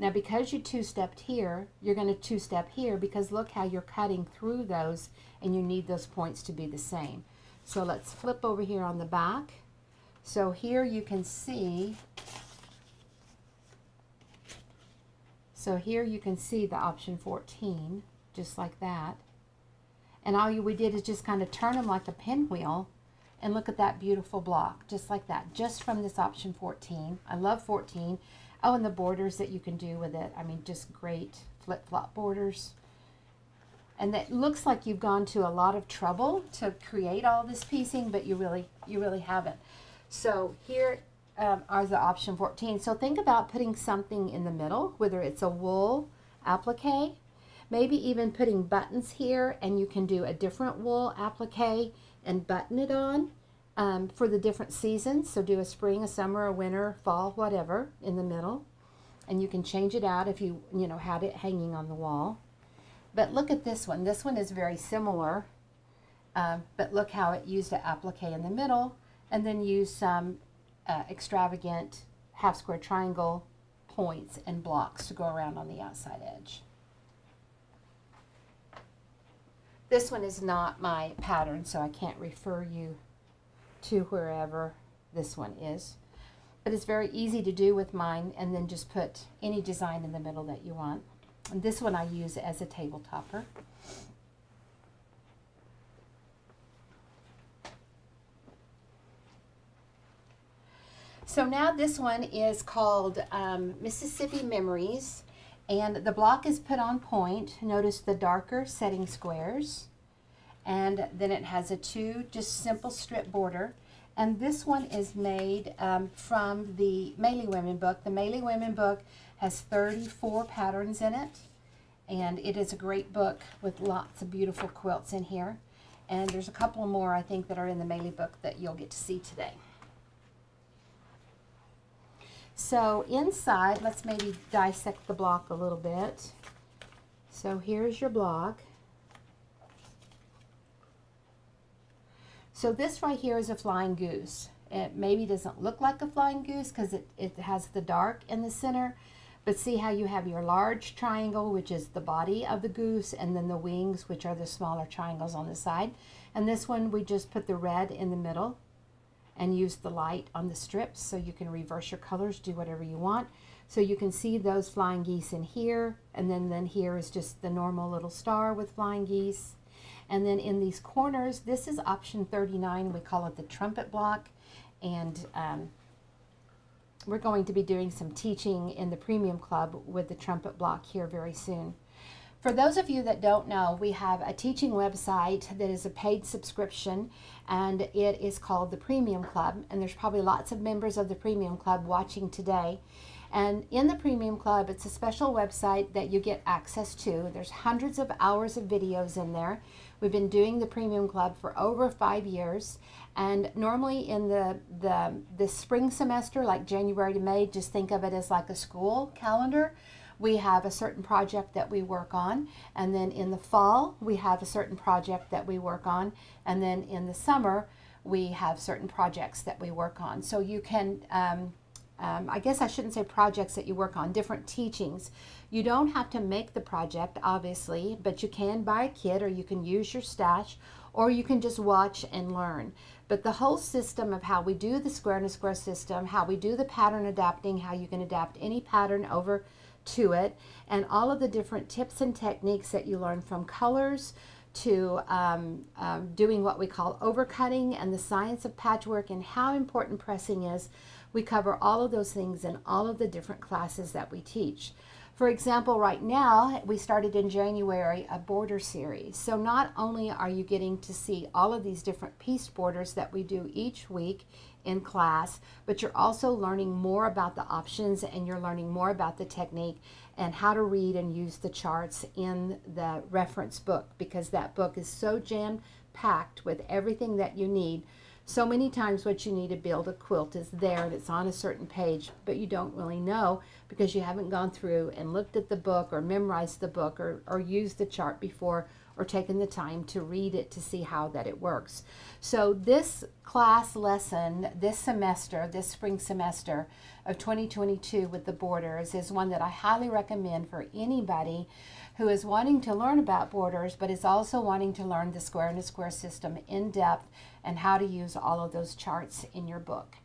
Now because you two-stepped here, you're going to two-step here because look how you're cutting through those and you need those points to be the same. So let's flip over here on the back. So here you can see, so here you can see the option 14, just like that. And all we did is just kind of turn them like a pinwheel and look at that beautiful block, just like that, just from this option 14. I love 14. Oh, and the borders that you can do with it. I mean, just great flip-flop borders. And it looks like you've gone to a lot of trouble to create all this piecing, but you really, you really haven't. So here um, are the option 14. So think about putting something in the middle, whether it's a wool applique, maybe even putting buttons here, and you can do a different wool applique and button it on um, for the different seasons. So do a spring, a summer, a winter, fall, whatever in the middle. And you can change it out if you, you know, had it hanging on the wall. But look at this one. This one is very similar. Um, but look how it used an applique in the middle and then use some uh, extravagant half square triangle points and blocks to go around on the outside edge. This one is not my pattern, so I can't refer you to wherever this one is. But it's very easy to do with mine and then just put any design in the middle that you want. And this one I use as a table topper. So now this one is called um, Mississippi Memories and the block is put on point. Notice the darker setting squares and then it has a two just simple strip border and this one is made um, from the Maylie Women book. The Maylie Women book has 34 patterns in it. And it is a great book with lots of beautiful quilts in here. And there's a couple more, I think, that are in the Maylie book that you'll get to see today. So inside, let's maybe dissect the block a little bit. So here's your block. So this right here is a flying goose. It maybe doesn't look like a flying goose because it, it has the dark in the center. But see how you have your large triangle, which is the body of the goose, and then the wings, which are the smaller triangles on the side. And this one, we just put the red in the middle and use the light on the strips so you can reverse your colors, do whatever you want. So you can see those flying geese in here, and then, then here is just the normal little star with flying geese. And then in these corners, this is option 39. We call it the trumpet block. And um, we're going to be doing some teaching in the Premium Club with the trumpet block here very soon. For those of you that don't know, we have a teaching website that is a paid subscription and it is called the Premium Club. And there's probably lots of members of the Premium Club watching today. And in the Premium Club, it's a special website that you get access to. There's hundreds of hours of videos in there. We've been doing the Premium Club for over five years. And normally in the, the, the spring semester, like January to May, just think of it as like a school calendar. We have a certain project that we work on. And then in the fall, we have a certain project that we work on. And then in the summer, we have certain projects that we work on. So you can um, um, I guess I shouldn't say projects that you work on, different teachings. You don't have to make the project, obviously, but you can buy a kit or you can use your stash or you can just watch and learn. But the whole system of how we do the square and a square system, how we do the pattern adapting, how you can adapt any pattern over to it, and all of the different tips and techniques that you learn from colors to um, um, doing what we call overcutting and the science of patchwork and how important pressing is we cover all of those things in all of the different classes that we teach. For example, right now, we started in January a border series. So not only are you getting to see all of these different piece borders that we do each week in class, but you're also learning more about the options and you're learning more about the technique and how to read and use the charts in the reference book because that book is so jam packed with everything that you need so many times what you need to build a quilt is there and it's on a certain page, but you don't really know because you haven't gone through and looked at the book or memorized the book or, or used the chart before or taken the time to read it to see how that it works. So this class lesson this semester, this spring semester of 2022 with the borders is one that I highly recommend for anybody who is wanting to learn about borders but is also wanting to learn the square and a square system in depth and how to use all of those charts in your book.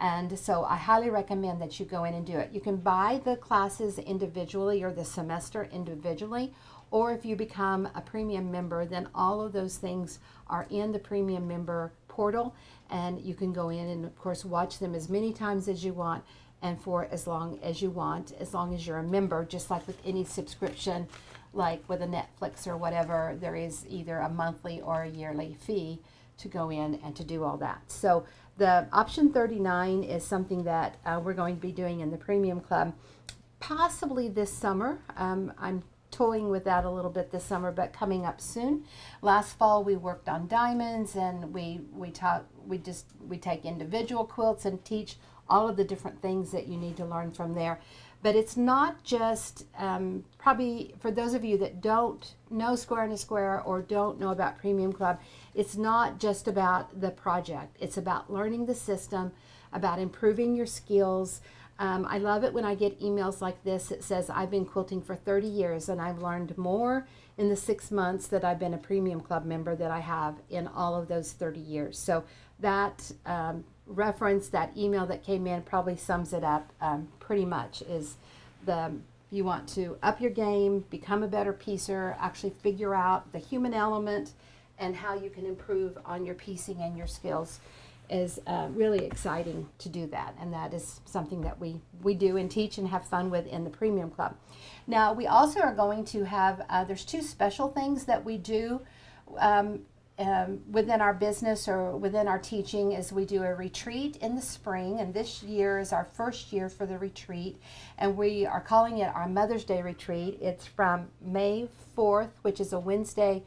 And so I highly recommend that you go in and do it. You can buy the classes individually or the semester individually, or if you become a premium member, then all of those things are in the premium member portal and you can go in and of course watch them as many times as you want and for as long as you want, as long as you're a member, just like with any subscription, like with a Netflix or whatever, there is either a monthly or a yearly fee to go in and to do all that. So the option 39 is something that uh, we're going to be doing in the Premium Club possibly this summer. Um, I'm toying with that a little bit this summer, but coming up soon. Last fall we worked on diamonds and we we taught we just we take individual quilts and teach all of the different things that you need to learn from there. But it's not just um, probably for those of you that don't know Square and a Square or don't know about Premium Club, it's not just about the project. It's about learning the system, about improving your skills, um, I love it when I get emails like this. It says, I've been quilting for 30 years and I've learned more in the six months that I've been a premium club member that I have in all of those 30 years. So that um, reference, that email that came in probably sums it up um, pretty much is the you want to up your game, become a better piecer, actually figure out the human element and how you can improve on your piecing and your skills is uh, really exciting to do that and that is something that we we do and teach and have fun with in the premium club. Now we also are going to have uh, there's two special things that we do um, um, within our business or within our teaching is we do a retreat in the spring and this year is our first year for the retreat and we are calling it our mother's day retreat it's from may 4th which is a wednesday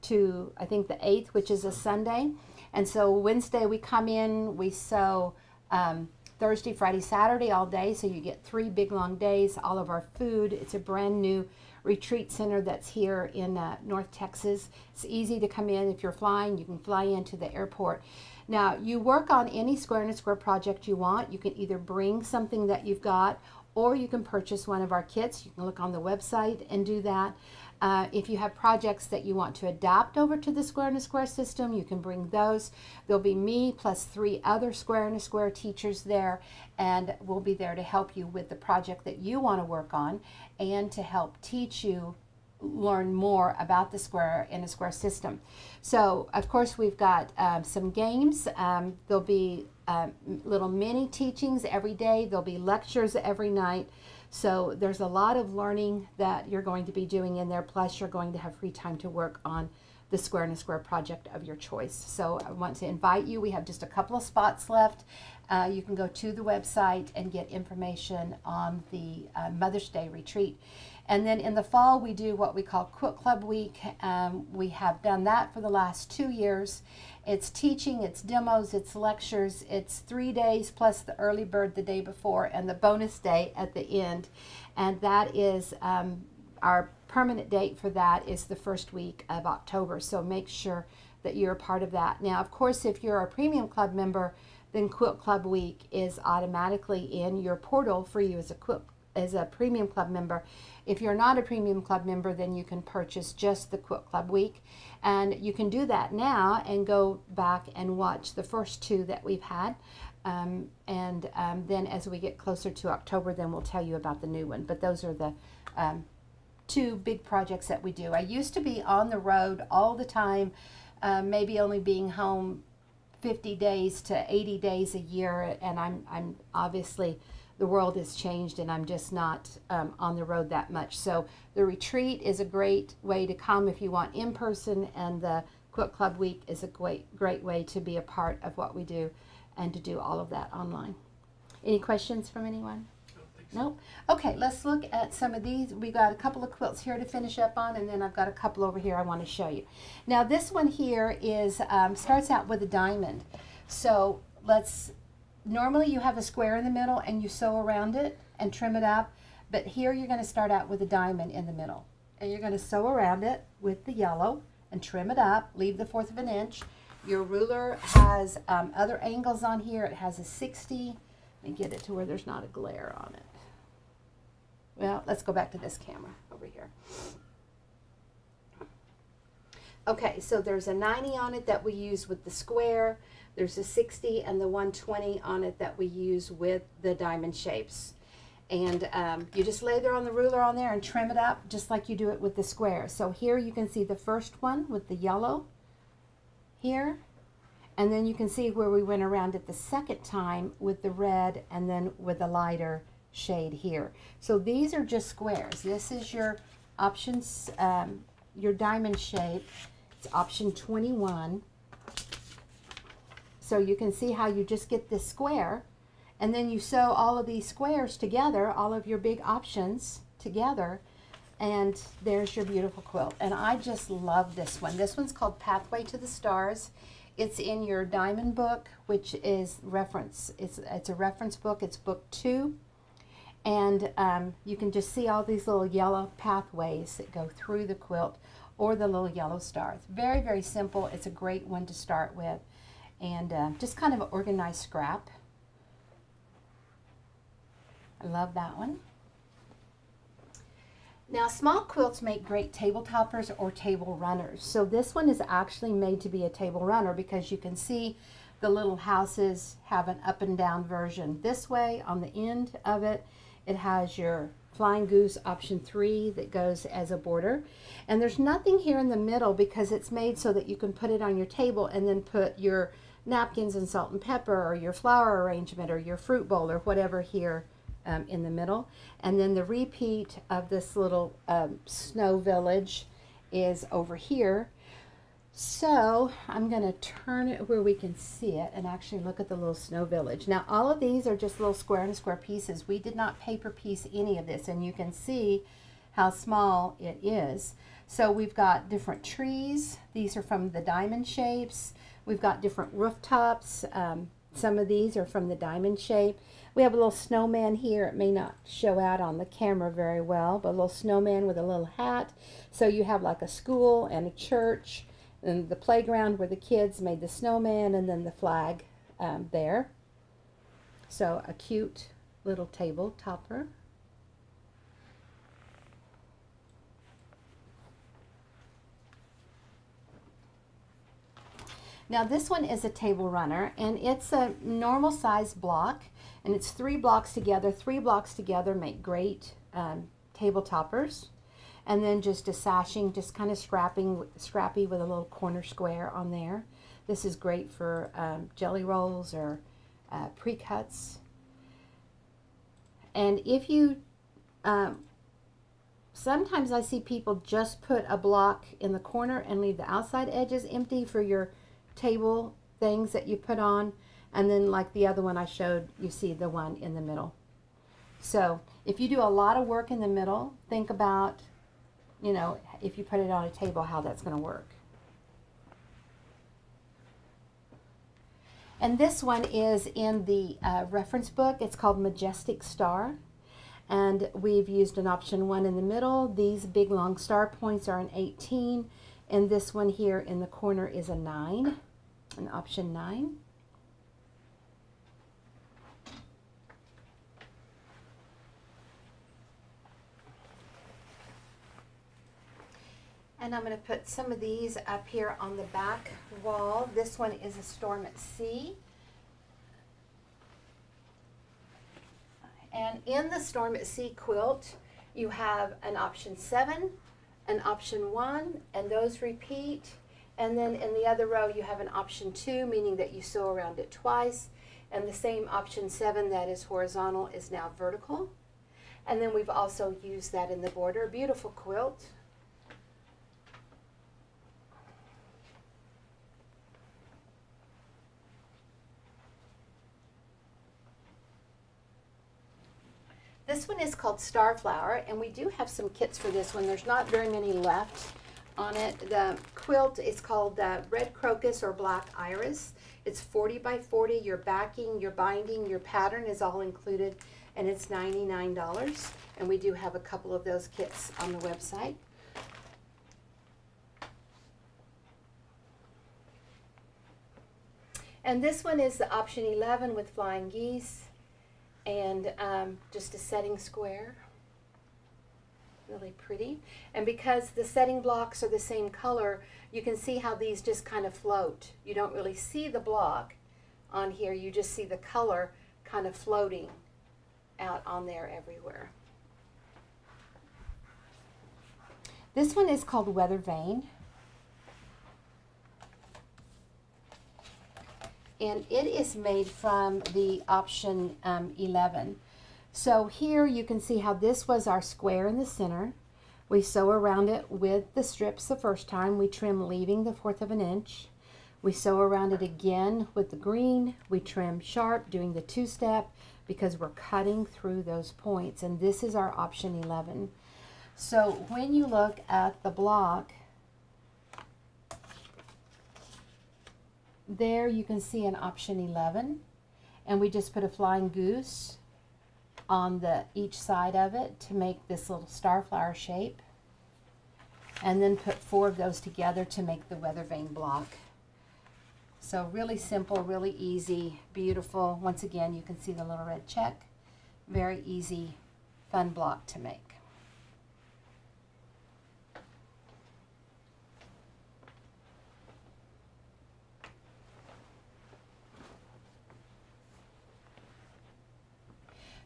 to i think the 8th which is a sunday and so Wednesday we come in, we sew um, Thursday, Friday, Saturday all day. So you get three big long days, all of our food. It's a brand new retreat center that's here in uh, North Texas. It's easy to come in. If you're flying, you can fly into the airport. Now, you work on any Square and a Square project you want. You can either bring something that you've got or you can purchase one of our kits. You can look on the website and do that. Uh, if you have projects that you want to adapt over to the Square in a Square system, you can bring those. There'll be me plus three other Square in a Square teachers there, and we'll be there to help you with the project that you want to work on and to help teach you learn more about the square in a square system. So, of course, we've got um, some games. Um, there'll be um, little mini teachings every day. There'll be lectures every night. So there's a lot of learning that you're going to be doing in there. Plus, you're going to have free time to work on the Square and a Square project of your choice. So I want to invite you. We have just a couple of spots left. Uh, you can go to the website and get information on the uh, Mother's Day retreat. And then in the fall, we do what we call Quilt Club Week. Um, we have done that for the last two years. It's teaching, it's demos, it's lectures, it's three days plus the early bird the day before and the bonus day at the end. And that is um, our permanent date for that is the first week of October. So make sure that you're a part of that. Now, of course, if you're a premium club member, then Quilt Club Week is automatically in your portal for you as a quilt as a premium club member. If you're not a premium club member, then you can purchase just the Quilt Club Week. And you can do that now and go back and watch the first two that we've had. Um, and um, then as we get closer to October, then we'll tell you about the new one. But those are the um, two big projects that we do. I used to be on the road all the time, uh, maybe only being home 50 days to 80 days a year. And I'm, I'm obviously the world has changed and I'm just not um, on the road that much. So the retreat is a great way to come if you want in person, and the Quilt Club Week is a great, great way to be a part of what we do and to do all of that online. Any questions from anyone? Nope. Okay, let's look at some of these. We've got a couple of quilts here to finish up on, and then I've got a couple over here I want to show you. Now, this one here is um, starts out with a diamond. So let's normally you have a square in the middle and you sew around it and trim it up, but here you're going to start out with a diamond in the middle. And you're going to sew around it with the yellow and trim it up, leave the fourth of an inch. Your ruler has um, other angles on here. It has a 60. Let me get it to where there's not a glare on it. Well, let's go back to this camera over here. Okay, so there's a 90 on it that we use with the square. There's a 60 and the 120 on it that we use with the diamond shapes. And um, you just lay there on the ruler on there and trim it up just like you do it with the square. So here you can see the first one with the yellow here. And then you can see where we went around it the second time with the red and then with the lighter shade here. So these are just squares. This is your options, um, your diamond shape. It's option 21. So you can see how you just get this square and then you sew all of these squares together, all of your big options together, and there's your beautiful quilt. And I just love this one. This one's called Pathway to the Stars. It's in your diamond book, which is reference. It's, it's a reference book. It's book two. And um, you can just see all these little yellow pathways that go through the quilt or the little yellow stars. Very, very simple. It's a great one to start with. And uh, just kind of an organized scrap. I love that one. Now, small quilts make great table toppers or table runners. So this one is actually made to be a table runner because you can see the little houses have an up and down version. This way, on the end of it, it has your Flying Goose option 3 that goes as a border. And there's nothing here in the middle because it's made so that you can put it on your table and then put your napkins and salt and pepper or your flower arrangement or your fruit bowl or whatever here um, in the middle. And then the repeat of this little um, snow village is over here. So I'm going to turn it where we can see it and actually look at the little snow village. Now all of these are just little square and square pieces. We did not paper piece any of this and you can see how small it is. So we've got different trees. These are from the diamond shapes. We've got different rooftops. Um, some of these are from the diamond shape. We have a little snowman here. It may not show out on the camera very well, but a little snowman with a little hat. So you have like a school and a church and the playground where the kids made the snowman and then the flag um, there. So a cute little table topper. Now this one is a table runner and it's a normal size block and it's three blocks together. Three blocks together make great um, table toppers. And then just a sashing, just kind of scrapping, scrappy with a little corner square on there. This is great for um, jelly rolls or uh, pre-cuts. And if you, um, sometimes I see people just put a block in the corner and leave the outside edges empty for your table things that you put on and then like the other one I showed you see the one in the middle. So if you do a lot of work in the middle think about you know if you put it on a table how that's going to work. And this one is in the uh, reference book. It's called Majestic Star and we've used an option one in the middle. These big long star points are an 18 and this one here in the corner is a 9, an option 9. And I'm going to put some of these up here on the back wall. This one is a Storm at Sea. And in the Storm at Sea quilt, you have an option 7, an option one, and those repeat. And then in the other row, you have an option two, meaning that you sew around it twice. And the same option seven that is horizontal is now vertical. And then we've also used that in the border. Beautiful quilt. This one is called Starflower, and we do have some kits for this one. There's not very many left on it. The quilt is called uh, Red Crocus or Black Iris. It's 40 by 40. Your backing, your binding, your pattern is all included, and it's $99. And we do have a couple of those kits on the website. And this one is the option 11 with flying geese and um, just a setting square. Really pretty. And because the setting blocks are the same color, you can see how these just kind of float. You don't really see the block on here, you just see the color kind of floating out on there everywhere. This one is called Weather Vane. And it is made from the option um, 11. So here you can see how this was our square in the center. We sew around it with the strips the first time. We trim leaving the fourth of an inch. We sew around it again with the green. We trim sharp doing the two-step because we're cutting through those points. And this is our option 11. So when you look at the block, there you can see an option 11 and we just put a flying goose on the each side of it to make this little star flower shape and then put four of those together to make the weather vane block. So really simple, really easy, beautiful. Once again, you can see the little red check. Very easy, fun block to make.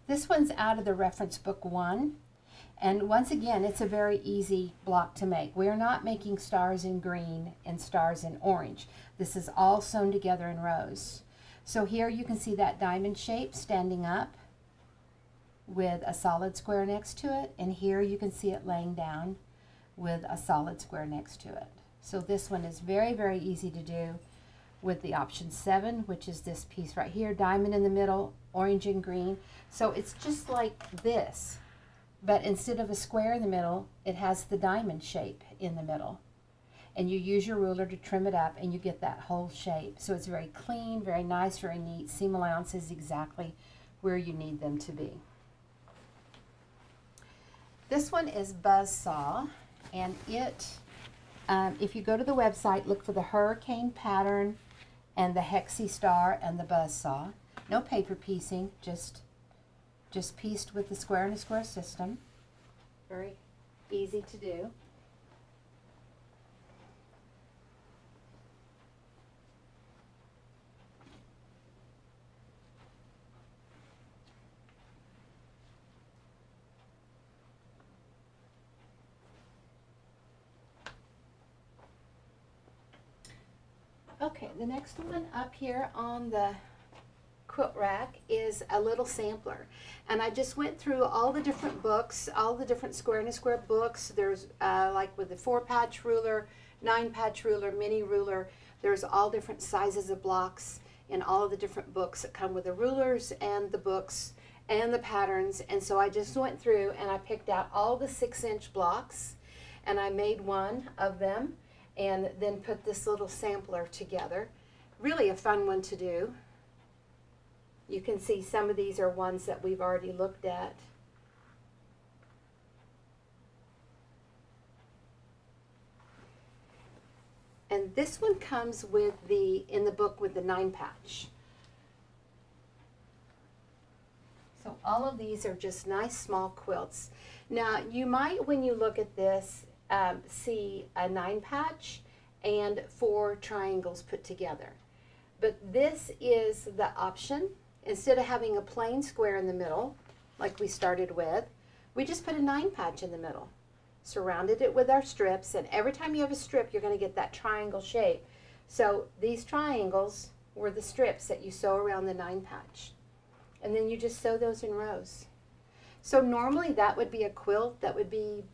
This one's out of the reference book one. And once again, it's a very easy block to make. We're not making stars in green and stars in orange. This is all sewn together in rows. So here you can see that diamond shape standing up with a solid square next to it. And here you can see it laying down with a solid square next to it. So this one is very, very easy to do with the option seven, which is this piece right here, diamond in the middle, orange and green. So it's just like this, but instead of a square in the middle, it has the diamond shape in the middle. And you use your ruler to trim it up and you get that whole shape. So it's very clean, very nice, very neat. Seam allowance is exactly where you need them to be. This one is Buzzsaw, and it, um, if you go to the website, look for the hurricane pattern and the hexie star and the buzz saw. No paper piecing, just just pieced with the square and a square system. Very easy to do. Okay, the next one up here on the quilt rack is a little sampler. And I just went through all the different books, all the different square and square books. There's uh, like with the four patch ruler, nine patch ruler, mini ruler. There's all different sizes of blocks in all the different books that come with the rulers and the books and the patterns. And so I just went through and I picked out all the six inch blocks and I made one of them and then put this little sampler together. Really a fun one to do. You can see some of these are ones that we've already looked at. And this one comes with the, in the book with the nine patch. So all of these are just nice small quilts. Now you might, when you look at this, um, see a nine patch and four triangles put together. But this is the option. Instead of having a plain square in the middle, like we started with, we just put a nine patch in the middle. Surrounded it with our strips, and every time you have a strip, you're going to get that triangle shape. So these triangles were the strips that you sew around the nine patch. And then you just sew those in rows. So normally that would be a quilt that would be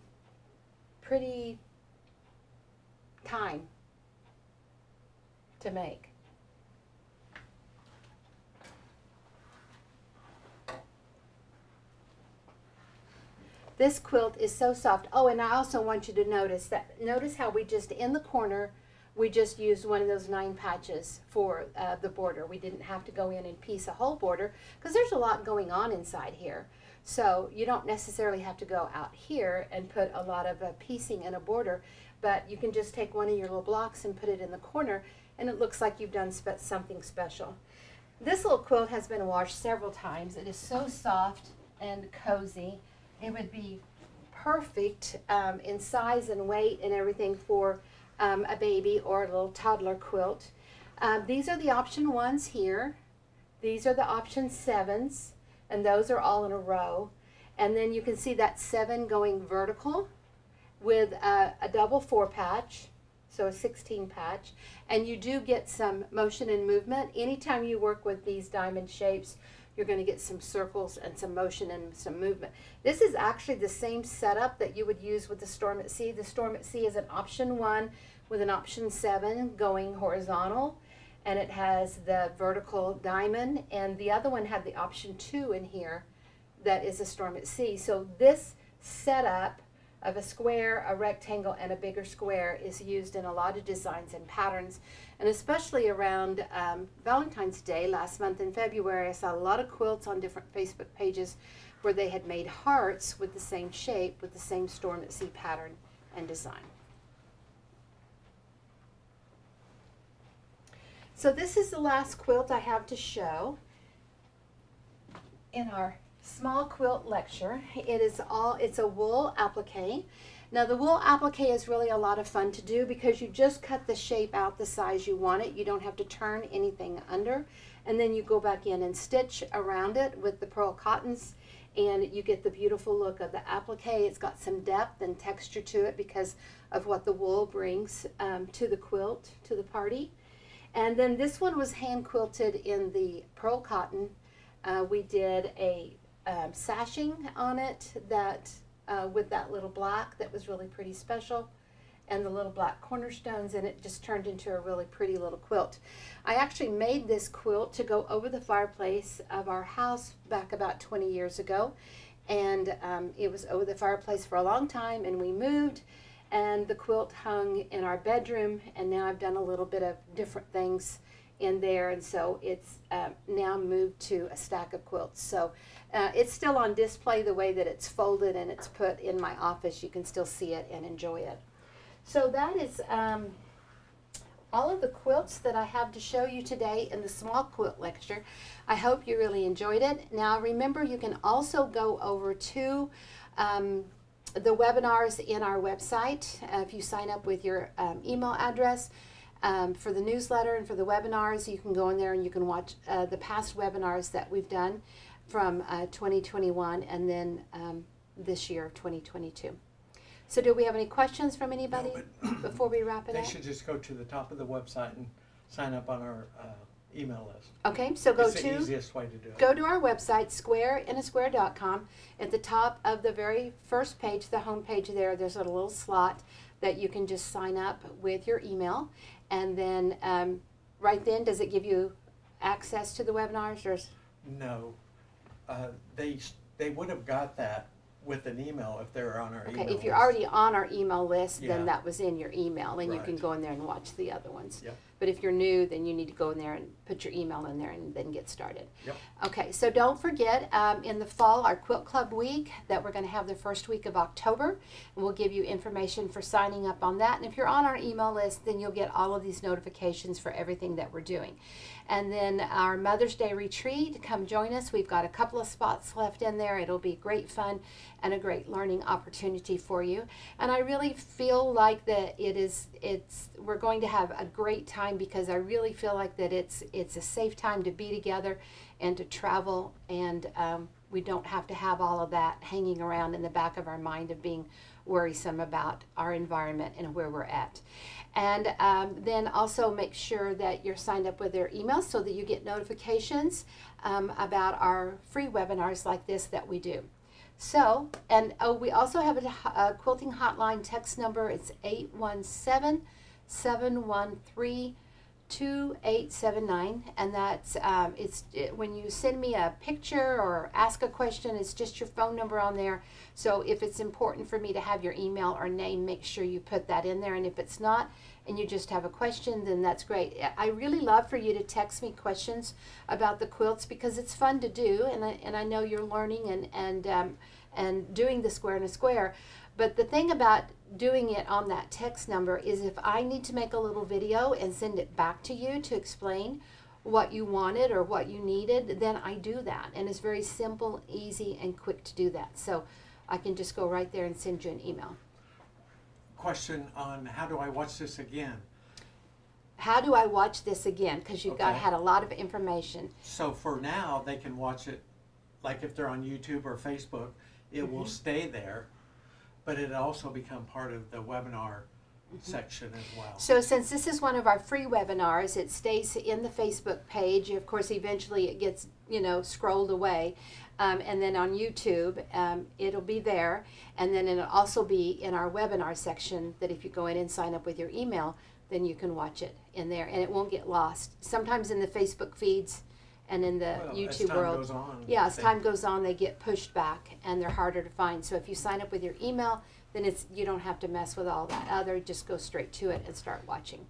pretty time to make. This quilt is so soft. Oh, and I also want you to notice that, notice how we just, in the corner, we just used one of those nine patches for uh, the border. We didn't have to go in and piece a whole border because there's a lot going on inside here. So you don't necessarily have to go out here and put a lot of uh, piecing in a border, but you can just take one of your little blocks and put it in the corner and it looks like you've done spe something special. This little quilt has been washed several times. It is so soft and cozy. It would be perfect um, in size and weight and everything for um, a baby or a little toddler quilt. Um, these are the option ones here. These are the option sevens and those are all in a row. And then you can see that seven going vertical with a, a double four patch, so a 16 patch. And you do get some motion and movement. Anytime you work with these diamond shapes, you're going to get some circles and some motion and some movement. This is actually the same setup that you would use with the Storm at Sea. The Storm at Sea is an option one with an option seven going horizontal and it has the vertical diamond and the other one had the option two in here that is a Storm at Sea. So this setup of a square, a rectangle, and a bigger square is used in a lot of designs and patterns. And especially around um, Valentine's Day last month in February, I saw a lot of quilts on different Facebook pages where they had made hearts with the same shape, with the same Storm at Sea pattern and design. So this is the last quilt I have to show in our small quilt lecture. It is all, it's a wool applique. Now the wool applique is really a lot of fun to do because you just cut the shape out the size you want it. You don't have to turn anything under. And then you go back in and stitch around it with the pearl cottons and you get the beautiful look of the applique. It's got some depth and texture to it because of what the wool brings um, to the quilt, to the party. And then this one was hand quilted in the pearl cotton. Uh, we did a um, sashing on it that uh, with that little black that was really pretty special and the little black cornerstones and it just turned into a really pretty little quilt. I actually made this quilt to go over the fireplace of our house back about 20 years ago and um, it was over the fireplace for a long time and we moved and the quilt hung in our bedroom and now I've done a little bit of different things in there and so it's uh, now moved to a stack of quilts so uh, it's still on display the way that it's folded and it's put in my office. You can still see it and enjoy it. So that is um, all of the quilts that I have to show you today in the small quilt lecture. I hope you really enjoyed it. Now remember you can also go over to um, the webinars in our website uh, if you sign up with your um, email address. Um, for the newsletter and for the webinars, you can go in there and you can watch uh, the past webinars that we've done from uh, 2021 and then um, this year, 2022. So do we have any questions from anybody No, before we wrap it They up? should just go to the top of the website and sign up on our uh, email list. Okay, so go It's the to easiest way to do it. go to our website squareinasquare.com. At the top of the very first page, the home page there, there's a little slot that you can just sign up with your email, and then um, right then, does it give you access to the webinars? Or No, uh, they, they would have got that with an email if they were on our email Okay, if you're list. already on our email list, then that was in your email, and you can Right. go in there and watch the other ones. Yep. But if you're new, then you need to go in there and put your email in there and then get started. Yep. Okay, so don't forget, um, in the fall, our Quilt Club week, that we're gonna have the first week of October, and we'll give you information for signing up on that. And if you're on our email list, then you'll get all of these notifications for everything that we're doing. And then our Mother's Day retreat, come join us. We've got a couple of spots left in there. It'll be great fun and a great learning opportunity for you. And I really feel like that it is it's we're going to have a great time because I really feel like that it's it's a safe time to be together and to travel and um, we don't have to have all of that hanging around in the back of our mind of being worrisome about our environment and where we're at. And um, then also make sure that you're signed up with their email so that you get notifications um, about our free webinars like this that we do. So, and oh, we also have a, a quilting hotline text number. It's 817 713 2879 and that's um, it's it, when you send me a picture or ask a question it's just your phone number on there. So if it's important for me to have your email or name make sure you put that in there and if it's not and you just have a question then that's great. I really love for you to text me questions about the quilts because it's fun to do and i, and I know you're learning and and um, and doing the square and a square but the thing about doing it on that text number is if I need to make a little video and send it back to you to explain what you wanted or what you needed, then I do that. And it's very simple, easy, and quick to do that. So I can just go right there and send you an email. Question on how do I watch this again? How do I watch this again? Because you got Okay. had a lot of information. So for now, they can watch it, like if they're on YouTube or Facebook, it will Mhm. stay there, but it also become part of the webinar section as well. So since this is one of our free webinars, it stays in the Facebook page. Of course, eventually it gets, you know, scrolled away. Um, and then on YouTube, um, it'll be there. And then it'll also be in our webinar section that if you go in and sign up with your email, then you can watch it in there and it won't get lost. Sometimes in the Facebook feeds and in the Well, YouTube as time world, goes on, yeah, as they- time goes on, they get pushed back and they're harder to find. So if you sign up with your email, then it's you don't have to mess with all that other. Just go straight to it and start watching.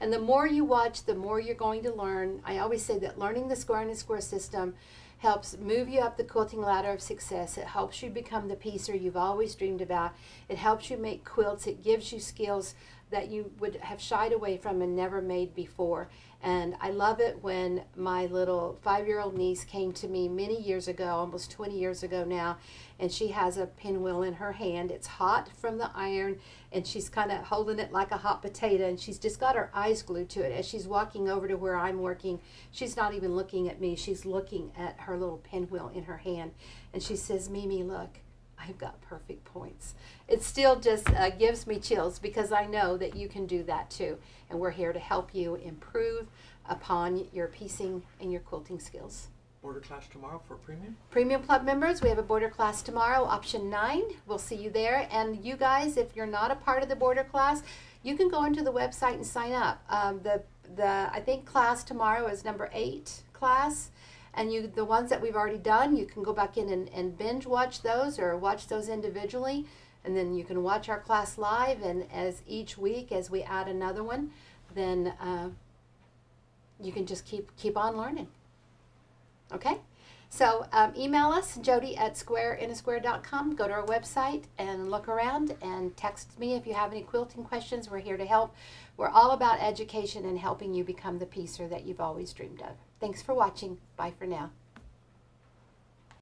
And the more you watch, the more you're going to learn. I always say that learning the square and the square system helps move you up the quilting ladder of success. It helps you become the piecer you've always dreamed about. It helps you make quilts. It gives you skills that you would have shied away from and never made before. And I love it when my little five year old niece came to me many years ago, almost 20 years ago now, and she has a pinwheel in her hand. It's hot from the iron, and she's kind of holding it like a hot potato, and she's just got her eyes glued to it. As she's walking over to where I'm working, she's not even looking at me, she's looking at her little pinwheel in her hand. And she says, Mimi, look. I've got perfect points. It still just uh, gives me chills because I know that you can do that too. And we're here to help you improve upon your piecing and your quilting skills. Border class tomorrow for premium? Premium Club members, we have a border class tomorrow, option nine. We'll see you there. And you guys, if you're not a part of the border class, you can go into the website and sign up. Um, the the I think class tomorrow is number eight class, and you the ones that we've already done, you can go back in and, and binge watch those or watch those individually, and then you can watch our class live. And as each week, as we add another one, then uh, you can just keep keep on learning. Okay? So um, email us, jodi at squareinasquare.com. Go to our website and look around and text me if you have any quilting questions. We're here to help. We're all about education and helping you become the piecer that you've always dreamed of. Thanks for watching. Bye for now.